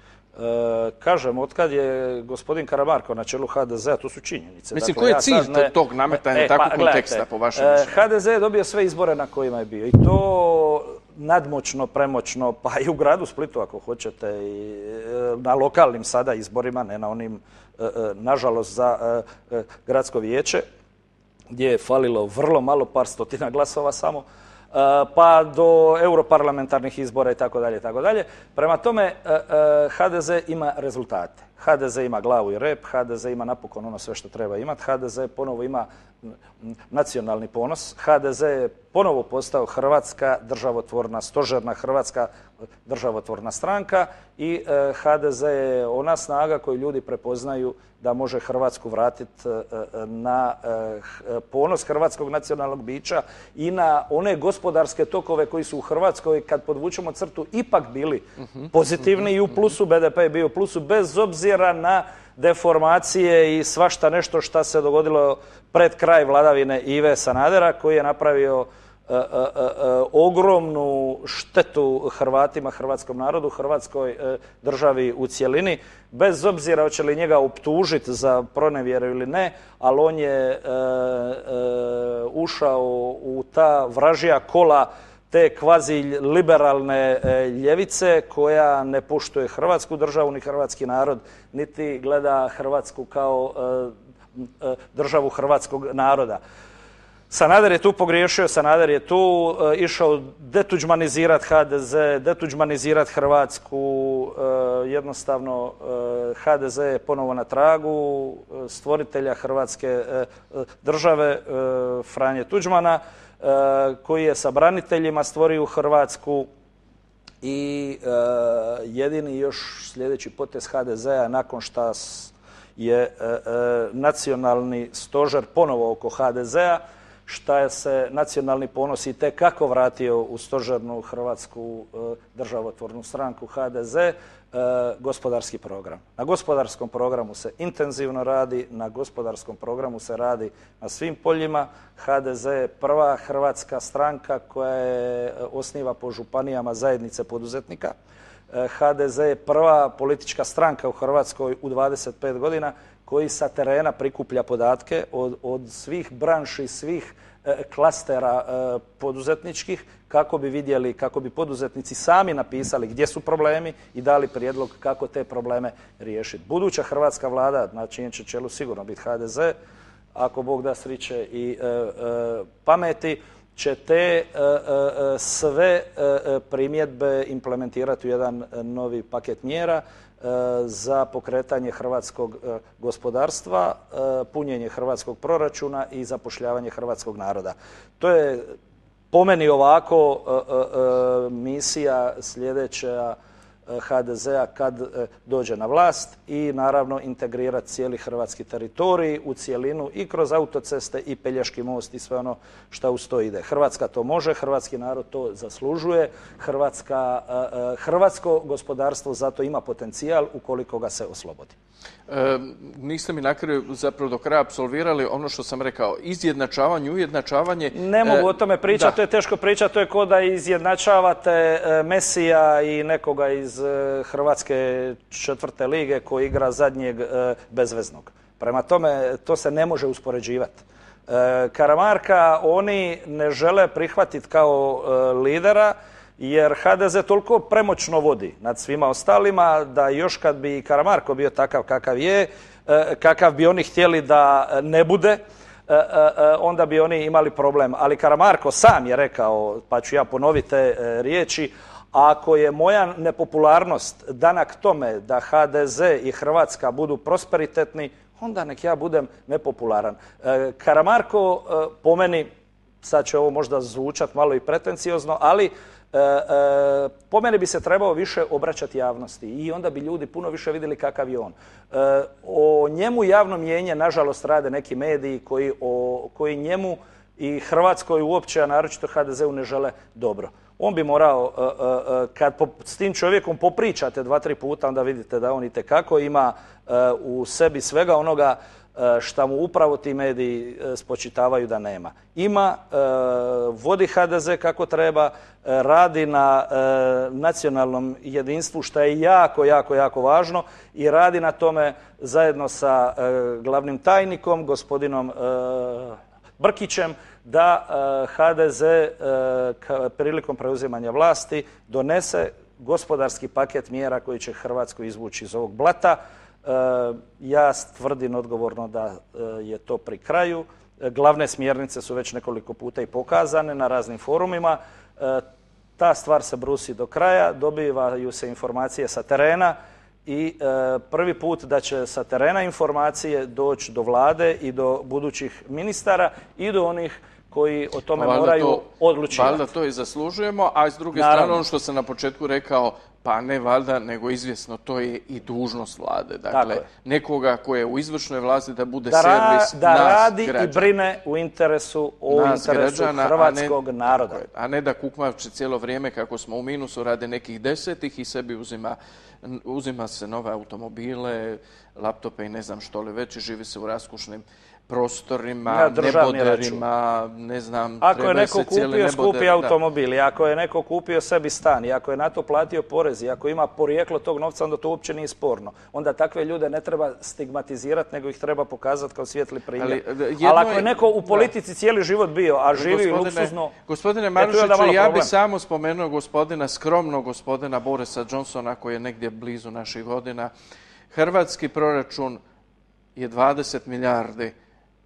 [SPEAKER 3] kažem, otkad je gospodin Karamarko na čelu HDZ-a, to su činjenice.
[SPEAKER 2] Mislim, dakle, koji je cilj tog nametanja e, takvog pa, konteksta, po vašem e,
[SPEAKER 3] HDZ je dobio sve izbore na kojima je bio i to nadmoćno, premoćno, pa i u gradu Splitu ako hoćete, i e, na lokalnim sada izborima, ne na onim, e, e, nažalost, za gradsko vijeće, gdje je falilo vrlo malo, par stotina glasova samo, pa do europarlamentarnih izbora i tako dalje, tako dalje. Prema tome, HDZ ima rezultate. HDZ ima glavu i rep, HDZ ima napokon ono sve što treba imati, HDZ ponovo ima nacionalni ponos. HDZ je ponovo postao Hrvatska državotvorna, stožerna Hrvatska državotvorna stranka i e, HDZ je ona snaga koju ljudi prepoznaju da može Hrvatsku vratiti e, e, na ponos hrvatskog nacionalnog bića i na one gospodarske tokove koji su u Hrvatskoj, kad podvučemo crtu, ipak bili mhm. pozitivni i u plusu, BDP je bio u plusu, bez obzira na deformacije i svašta nešto što se dogodilo pred kraj vladavine Ive Sanadera koji je napravio e, e, e, ogromnu štetu Hrvatima, hrvatskom narodu, hrvatskoj državi u cjelini. Bez obzira hoće li njega optužiti za pronevjeru ili ne, ali on je ušao u ta vražija kola te kvazi liberalne e, ljevice koja ne poštuje Hrvatsku državu ni hrvatski narod, niti gleda Hrvatsku kao e, e, državu hrvatskog naroda. Sanader je tu pogriješio, Sanader je tu išao detuđmanizirati HDZ, detuđmanizirati Hrvatsku, jednostavno HDZ je ponovo na tragu stvoritelja Hrvatske države Franje Tuđmana koji je sa braniteljima stvorio Hrvatsku i eh, jedini još sljedeći potez HDZ-a nakon što je eh, nacionalni stožer ponovo oko HDZ-a, šta se nacionalni ponos i kako vratio u stožernu hrvatsku državotvornu stranku HDZ, E, gospodarski program. Na gospodarskom programu se intenzivno radi, na gospodarskom programu se radi na svim poljima. HDZ je prva hrvatska stranka koja je e, osniva po županijama zajednice poduzetnika E, HDZ je prva politička stranka u Hrvatskoj u 25 godina koji sa terena prikuplja podatke od, od svih branši, svih e, klastera e, poduzetničkih kako bi vidjeli, kako bi poduzetnici sami napisali gdje su problemi i dali prijedlog kako te probleme riješiti. Buduća hrvatska vlada, na čijem će čelu sigurno biti HDZ, ako Bog da sriće i e, e, pameti, će te e, e, sve primjedbe implementirati u jedan novi paket mjera za pokretanje hrvatskog gospodarstva, punjenje hrvatskog proračuna i zapošljavanje hrvatskog naroda. To je po meni ovako misija sljedeća HDZ-a kad e, dođe na vlast i naravno integrirati cijeli hrvatski teritorij u cijelinu i kroz autoceste i Pelješki most i sve ono što uz to ide. Hrvatska to može, hrvatski narod to zaslužuje, e, e, hrvatsko gospodarstvo zato ima potencijal ukoliko ga se oslobodi.
[SPEAKER 2] E, niste mi na kraju zapravo do kraja absolvirali ono što sam rekao, izjednačavanje, ujednačavanje...
[SPEAKER 3] Ne mogu o tome pričati, to je teško pričati, to je ko da izjednačavate Mesija i nekoga iz E, Hrvatske četvrte lige koji igra zadnjeg e, bezveznog. Prema tome, to se ne može uspoređivati. E, Karamarka oni ne žele prihvatiti kao lidera, jer HDZ toliko premoćno vodi nad svima ostalima da još kad bi Karamarko bio takav kakav je, kakav bi oni htjeli da ne bude, onda bi oni imali problem. Ali Karamarko sam je rekao, pa ću ja ponoviti te riječi, ako je moja nepopularnost danak tome da HDZ i Hrvatska budu prosperitetni, onda nek ja budem nepopularan. E, Karamarko, e, po meni, sad će ovo možda zvučati malo i pretenciozno, ali e, po meni bi se trebao više obraćati javnosti i onda bi ljudi puno više vidjeli kakav je on. O njemu javno mijenje, nažalost, rade neki mediji koji, o, koji njemu i Hrvatskoj uopće, a naročito HDZ-u ne žele dobro on bi morao, e, e, e, kad s tim čovjekom popričate dva, tri puta, onda vidite da on i tekako ima u sebi svega onoga šta mu upravo ti mediji spočitavaju da nema. Ima, vodi HDZ kako treba, radi na nacionalnom jedinstvu što je jako, jako, jako važno i radi na tome zajedno sa glavnim tajnikom, gospodinom Brkićem, da e, HDZ e, prilikom preuzimanja vlasti donese gospodarski paket mjera koji će Hrvatsku izvući iz ovog blata. E, ja tvrdim odgovorno da je to pri kraju. Glavne smjernice su već nekoliko puta i pokazane na raznim forumima. Ta stvar se brusi do kraja, dobivaju se informacije sa terena i prvi put da će sa terena informacije doći do vlade i do budućih ministara i do onih koji o tome moraju odlučivati.
[SPEAKER 2] Valjda to i zaslužujemo, a s druge strane ono što sam na početku rekao, pa ne valjda, nego izvjesno, to je i dužnost vlade. Dakle, nekoga koje je u izvršnoj vlasti da bude
[SPEAKER 3] da
[SPEAKER 2] servis
[SPEAKER 3] Da radi i brine u interesu, o interesu hrvatskog naroda.
[SPEAKER 2] A ne da kukmavče cijelo vrijeme kako smo u minusu rade nekih desetih i sebi uzima, uzima se nove automobile, laptope i ne znam što li već i živi se u raskušnim prostorima, neboderima, ne znam,
[SPEAKER 3] Ako je neko kupio skupi automobil, i ako je neko kupio sebi stan, i ako je na to platio porez, i ako ima porijeklo tog novca, onda to uopće nije sporno. Onda takve ljude ne treba stigmatizirati, nego ih treba pokazati kao svijetli primjer. Ali, ako je neko u politici cijeli život bio, a živi luksuzno...
[SPEAKER 2] Gospodine e, Marušiću, ja bih samo spomenuo gospodina, skromnog gospodina Borisa Johnsona, koji je negdje blizu naših godina. Hrvatski proračun je 20 milijardi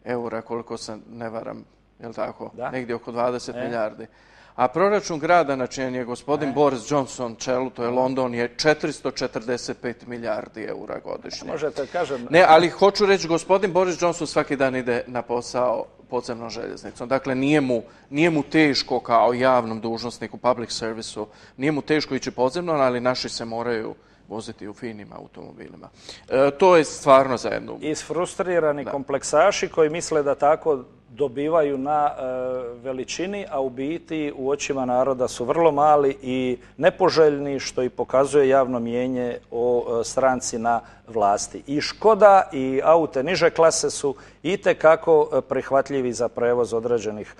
[SPEAKER 2] eura, koliko se ne varam, je tako? Da? Negdje oko 20 e. milijardi. A proračun grada na čijem je gospodin e. Boris Johnson čelu, to je London, je 445 milijardi eura godišnje.
[SPEAKER 3] Možete, kažem...
[SPEAKER 2] Ne, ali hoću reći, gospodin Boris Johnson svaki dan ide na posao podzemnom željeznicom. Dakle, nije mu, nije mu teško kao javnom dužnosniku, public servisu, nije mu teško ići podzemno, ali naši se moraju voziti u finim automobilima. E, to je stvarno za jednu...
[SPEAKER 3] Isfrustrirani kompleksaši koji misle da tako dobivaju na e, veličini, a u biti u očima naroda su vrlo mali i nepoželjni, što i pokazuje javno mijenje o e, stranci na vlasti. I Škoda i aute niže klase su i kako prihvatljivi za prevoz određenih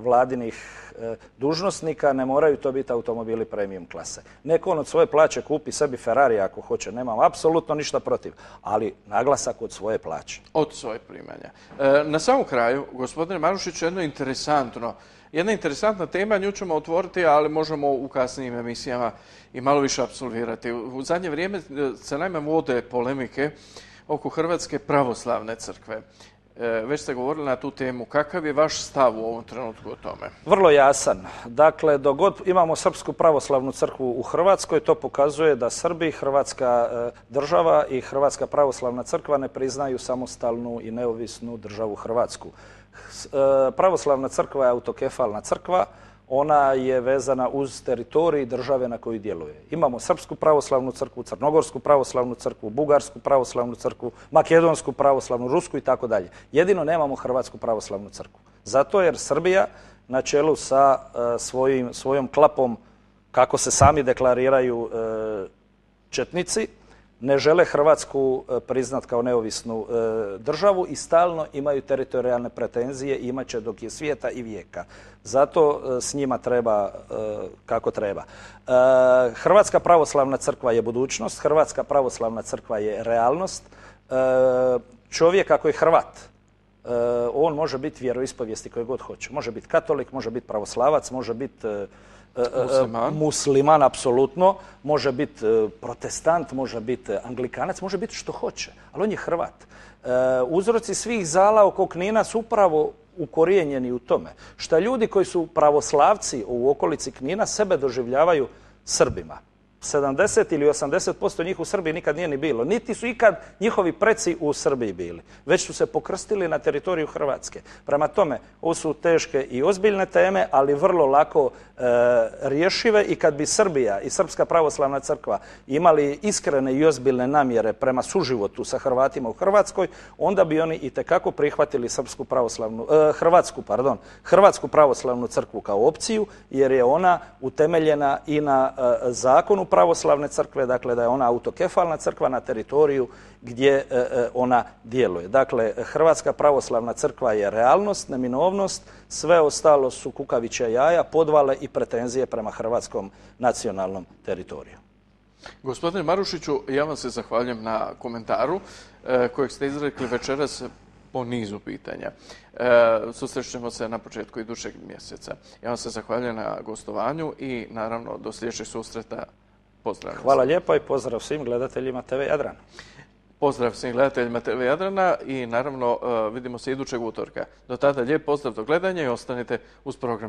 [SPEAKER 3] vladinih e, dužnosnika, ne moraju to biti automobili premium klase. Neko on od svoje plaće kupi sebi Ferrari ako hoće, nemam apsolutno ništa protiv, ali naglasak od svoje plaće.
[SPEAKER 2] Od svoje primanja. E, na samom kraju, gospodine Marušić, jedno interesantno, jedna interesantna tema, nju ćemo otvoriti, ali možemo u kasnijim emisijama i malo više absolvirati. U zadnje vrijeme e, se najme vode polemike oko Hrvatske pravoslavne crkve. E, već ste govorili na tu temu. Kakav je vaš stav u ovom trenutku o tome?
[SPEAKER 3] Vrlo jasan. Dakle, dogod imamo Srpsku pravoslavnu crkvu u Hrvatskoj, to pokazuje da Srbi, Hrvatska e, država i Hrvatska pravoslavna crkva ne priznaju samostalnu i neovisnu državu Hrvatsku. E, pravoslavna crkva je autokefalna crkva, ona je vezana uz teritorij države na koju djeluje. Imamo Srpsku pravoslavnu crkvu, Crnogorsku pravoslavnu crkvu, Bugarsku pravoslavnu crkvu, Makedonsku pravoslavnu, Rusku i tako dalje. Jedino nemamo Hrvatsku pravoslavnu crkvu. Zato jer Srbija na čelu sa e, svojim, svojom klapom, kako se sami deklariraju e, četnici, ne žele Hrvatsku e, priznat kao neovisnu e, državu i stalno imaju teritorijalne pretenzije i imat će dok je svijeta i vijeka. Zato e, s njima treba kako treba. Hrvatska pravoslavna crkva je budućnost, Hrvatska pravoslavna crkva je realnost. Čovjek ako je Hrvat, on može biti vjeroispovijesti koje god hoće. Može biti katolik, može biti pravoslavac, može biti musliman, musliman apsolutno, može biti e, protestant, može biti anglikanac, može biti što hoće, ali on je Hrvat. Uzroci svih zala oko Knina su upravo ukorijenjeni u tome. Šta ljudi koji su pravoslavci u okolici Knina sebe doživljavaju Srbima. 70 ili 80% njih u Srbiji nikad nije ni bilo. Niti su ikad njihovi preci u Srbiji bili. Već su se pokrstili na teritoriju Hrvatske. Prema tome, ovo su teške i ozbiljne teme, ali vrlo lako e, rješive i kad bi Srbija i Srpska pravoslavna crkva imali iskrene i ozbiljne namjere prema suživotu sa Hrvatima u Hrvatskoj, onda bi oni i tekako prihvatili Srpsku pravoslavnu, e, Hrvatsku, pardon, Hrvatsku pravoslavnu crkvu kao opciju, jer je ona utemeljena i na e, zakonu pravoslavne crkve, dakle da je ona autokefalna crkva na teritoriju gdje e, e, ona djeluje. Dakle, Hrvatska pravoslavna crkva je realnost, neminovnost, sve ostalo su kukaviće jaja, podvale i pretenzije prema hrvatskom nacionalnom teritoriju.
[SPEAKER 2] Gospodine Marušiću, ja vam se zahvaljujem na komentaru e, kojeg ste izrekli večeras po nizu pitanja. Susrećemo se na početku idućeg mjeseca. Ja vam se zahvaljujem na gostovanju i naravno do sljedećeg susreta Pozdrav.
[SPEAKER 3] Hvala lijepo i pozdrav svim gledateljima TV Jadrana.
[SPEAKER 2] Pozdrav svim gledateljima TV Jadrana i naravno e, vidimo se idućeg utorka. Do tada lijep pozdrav do gledanja i ostanite uz program.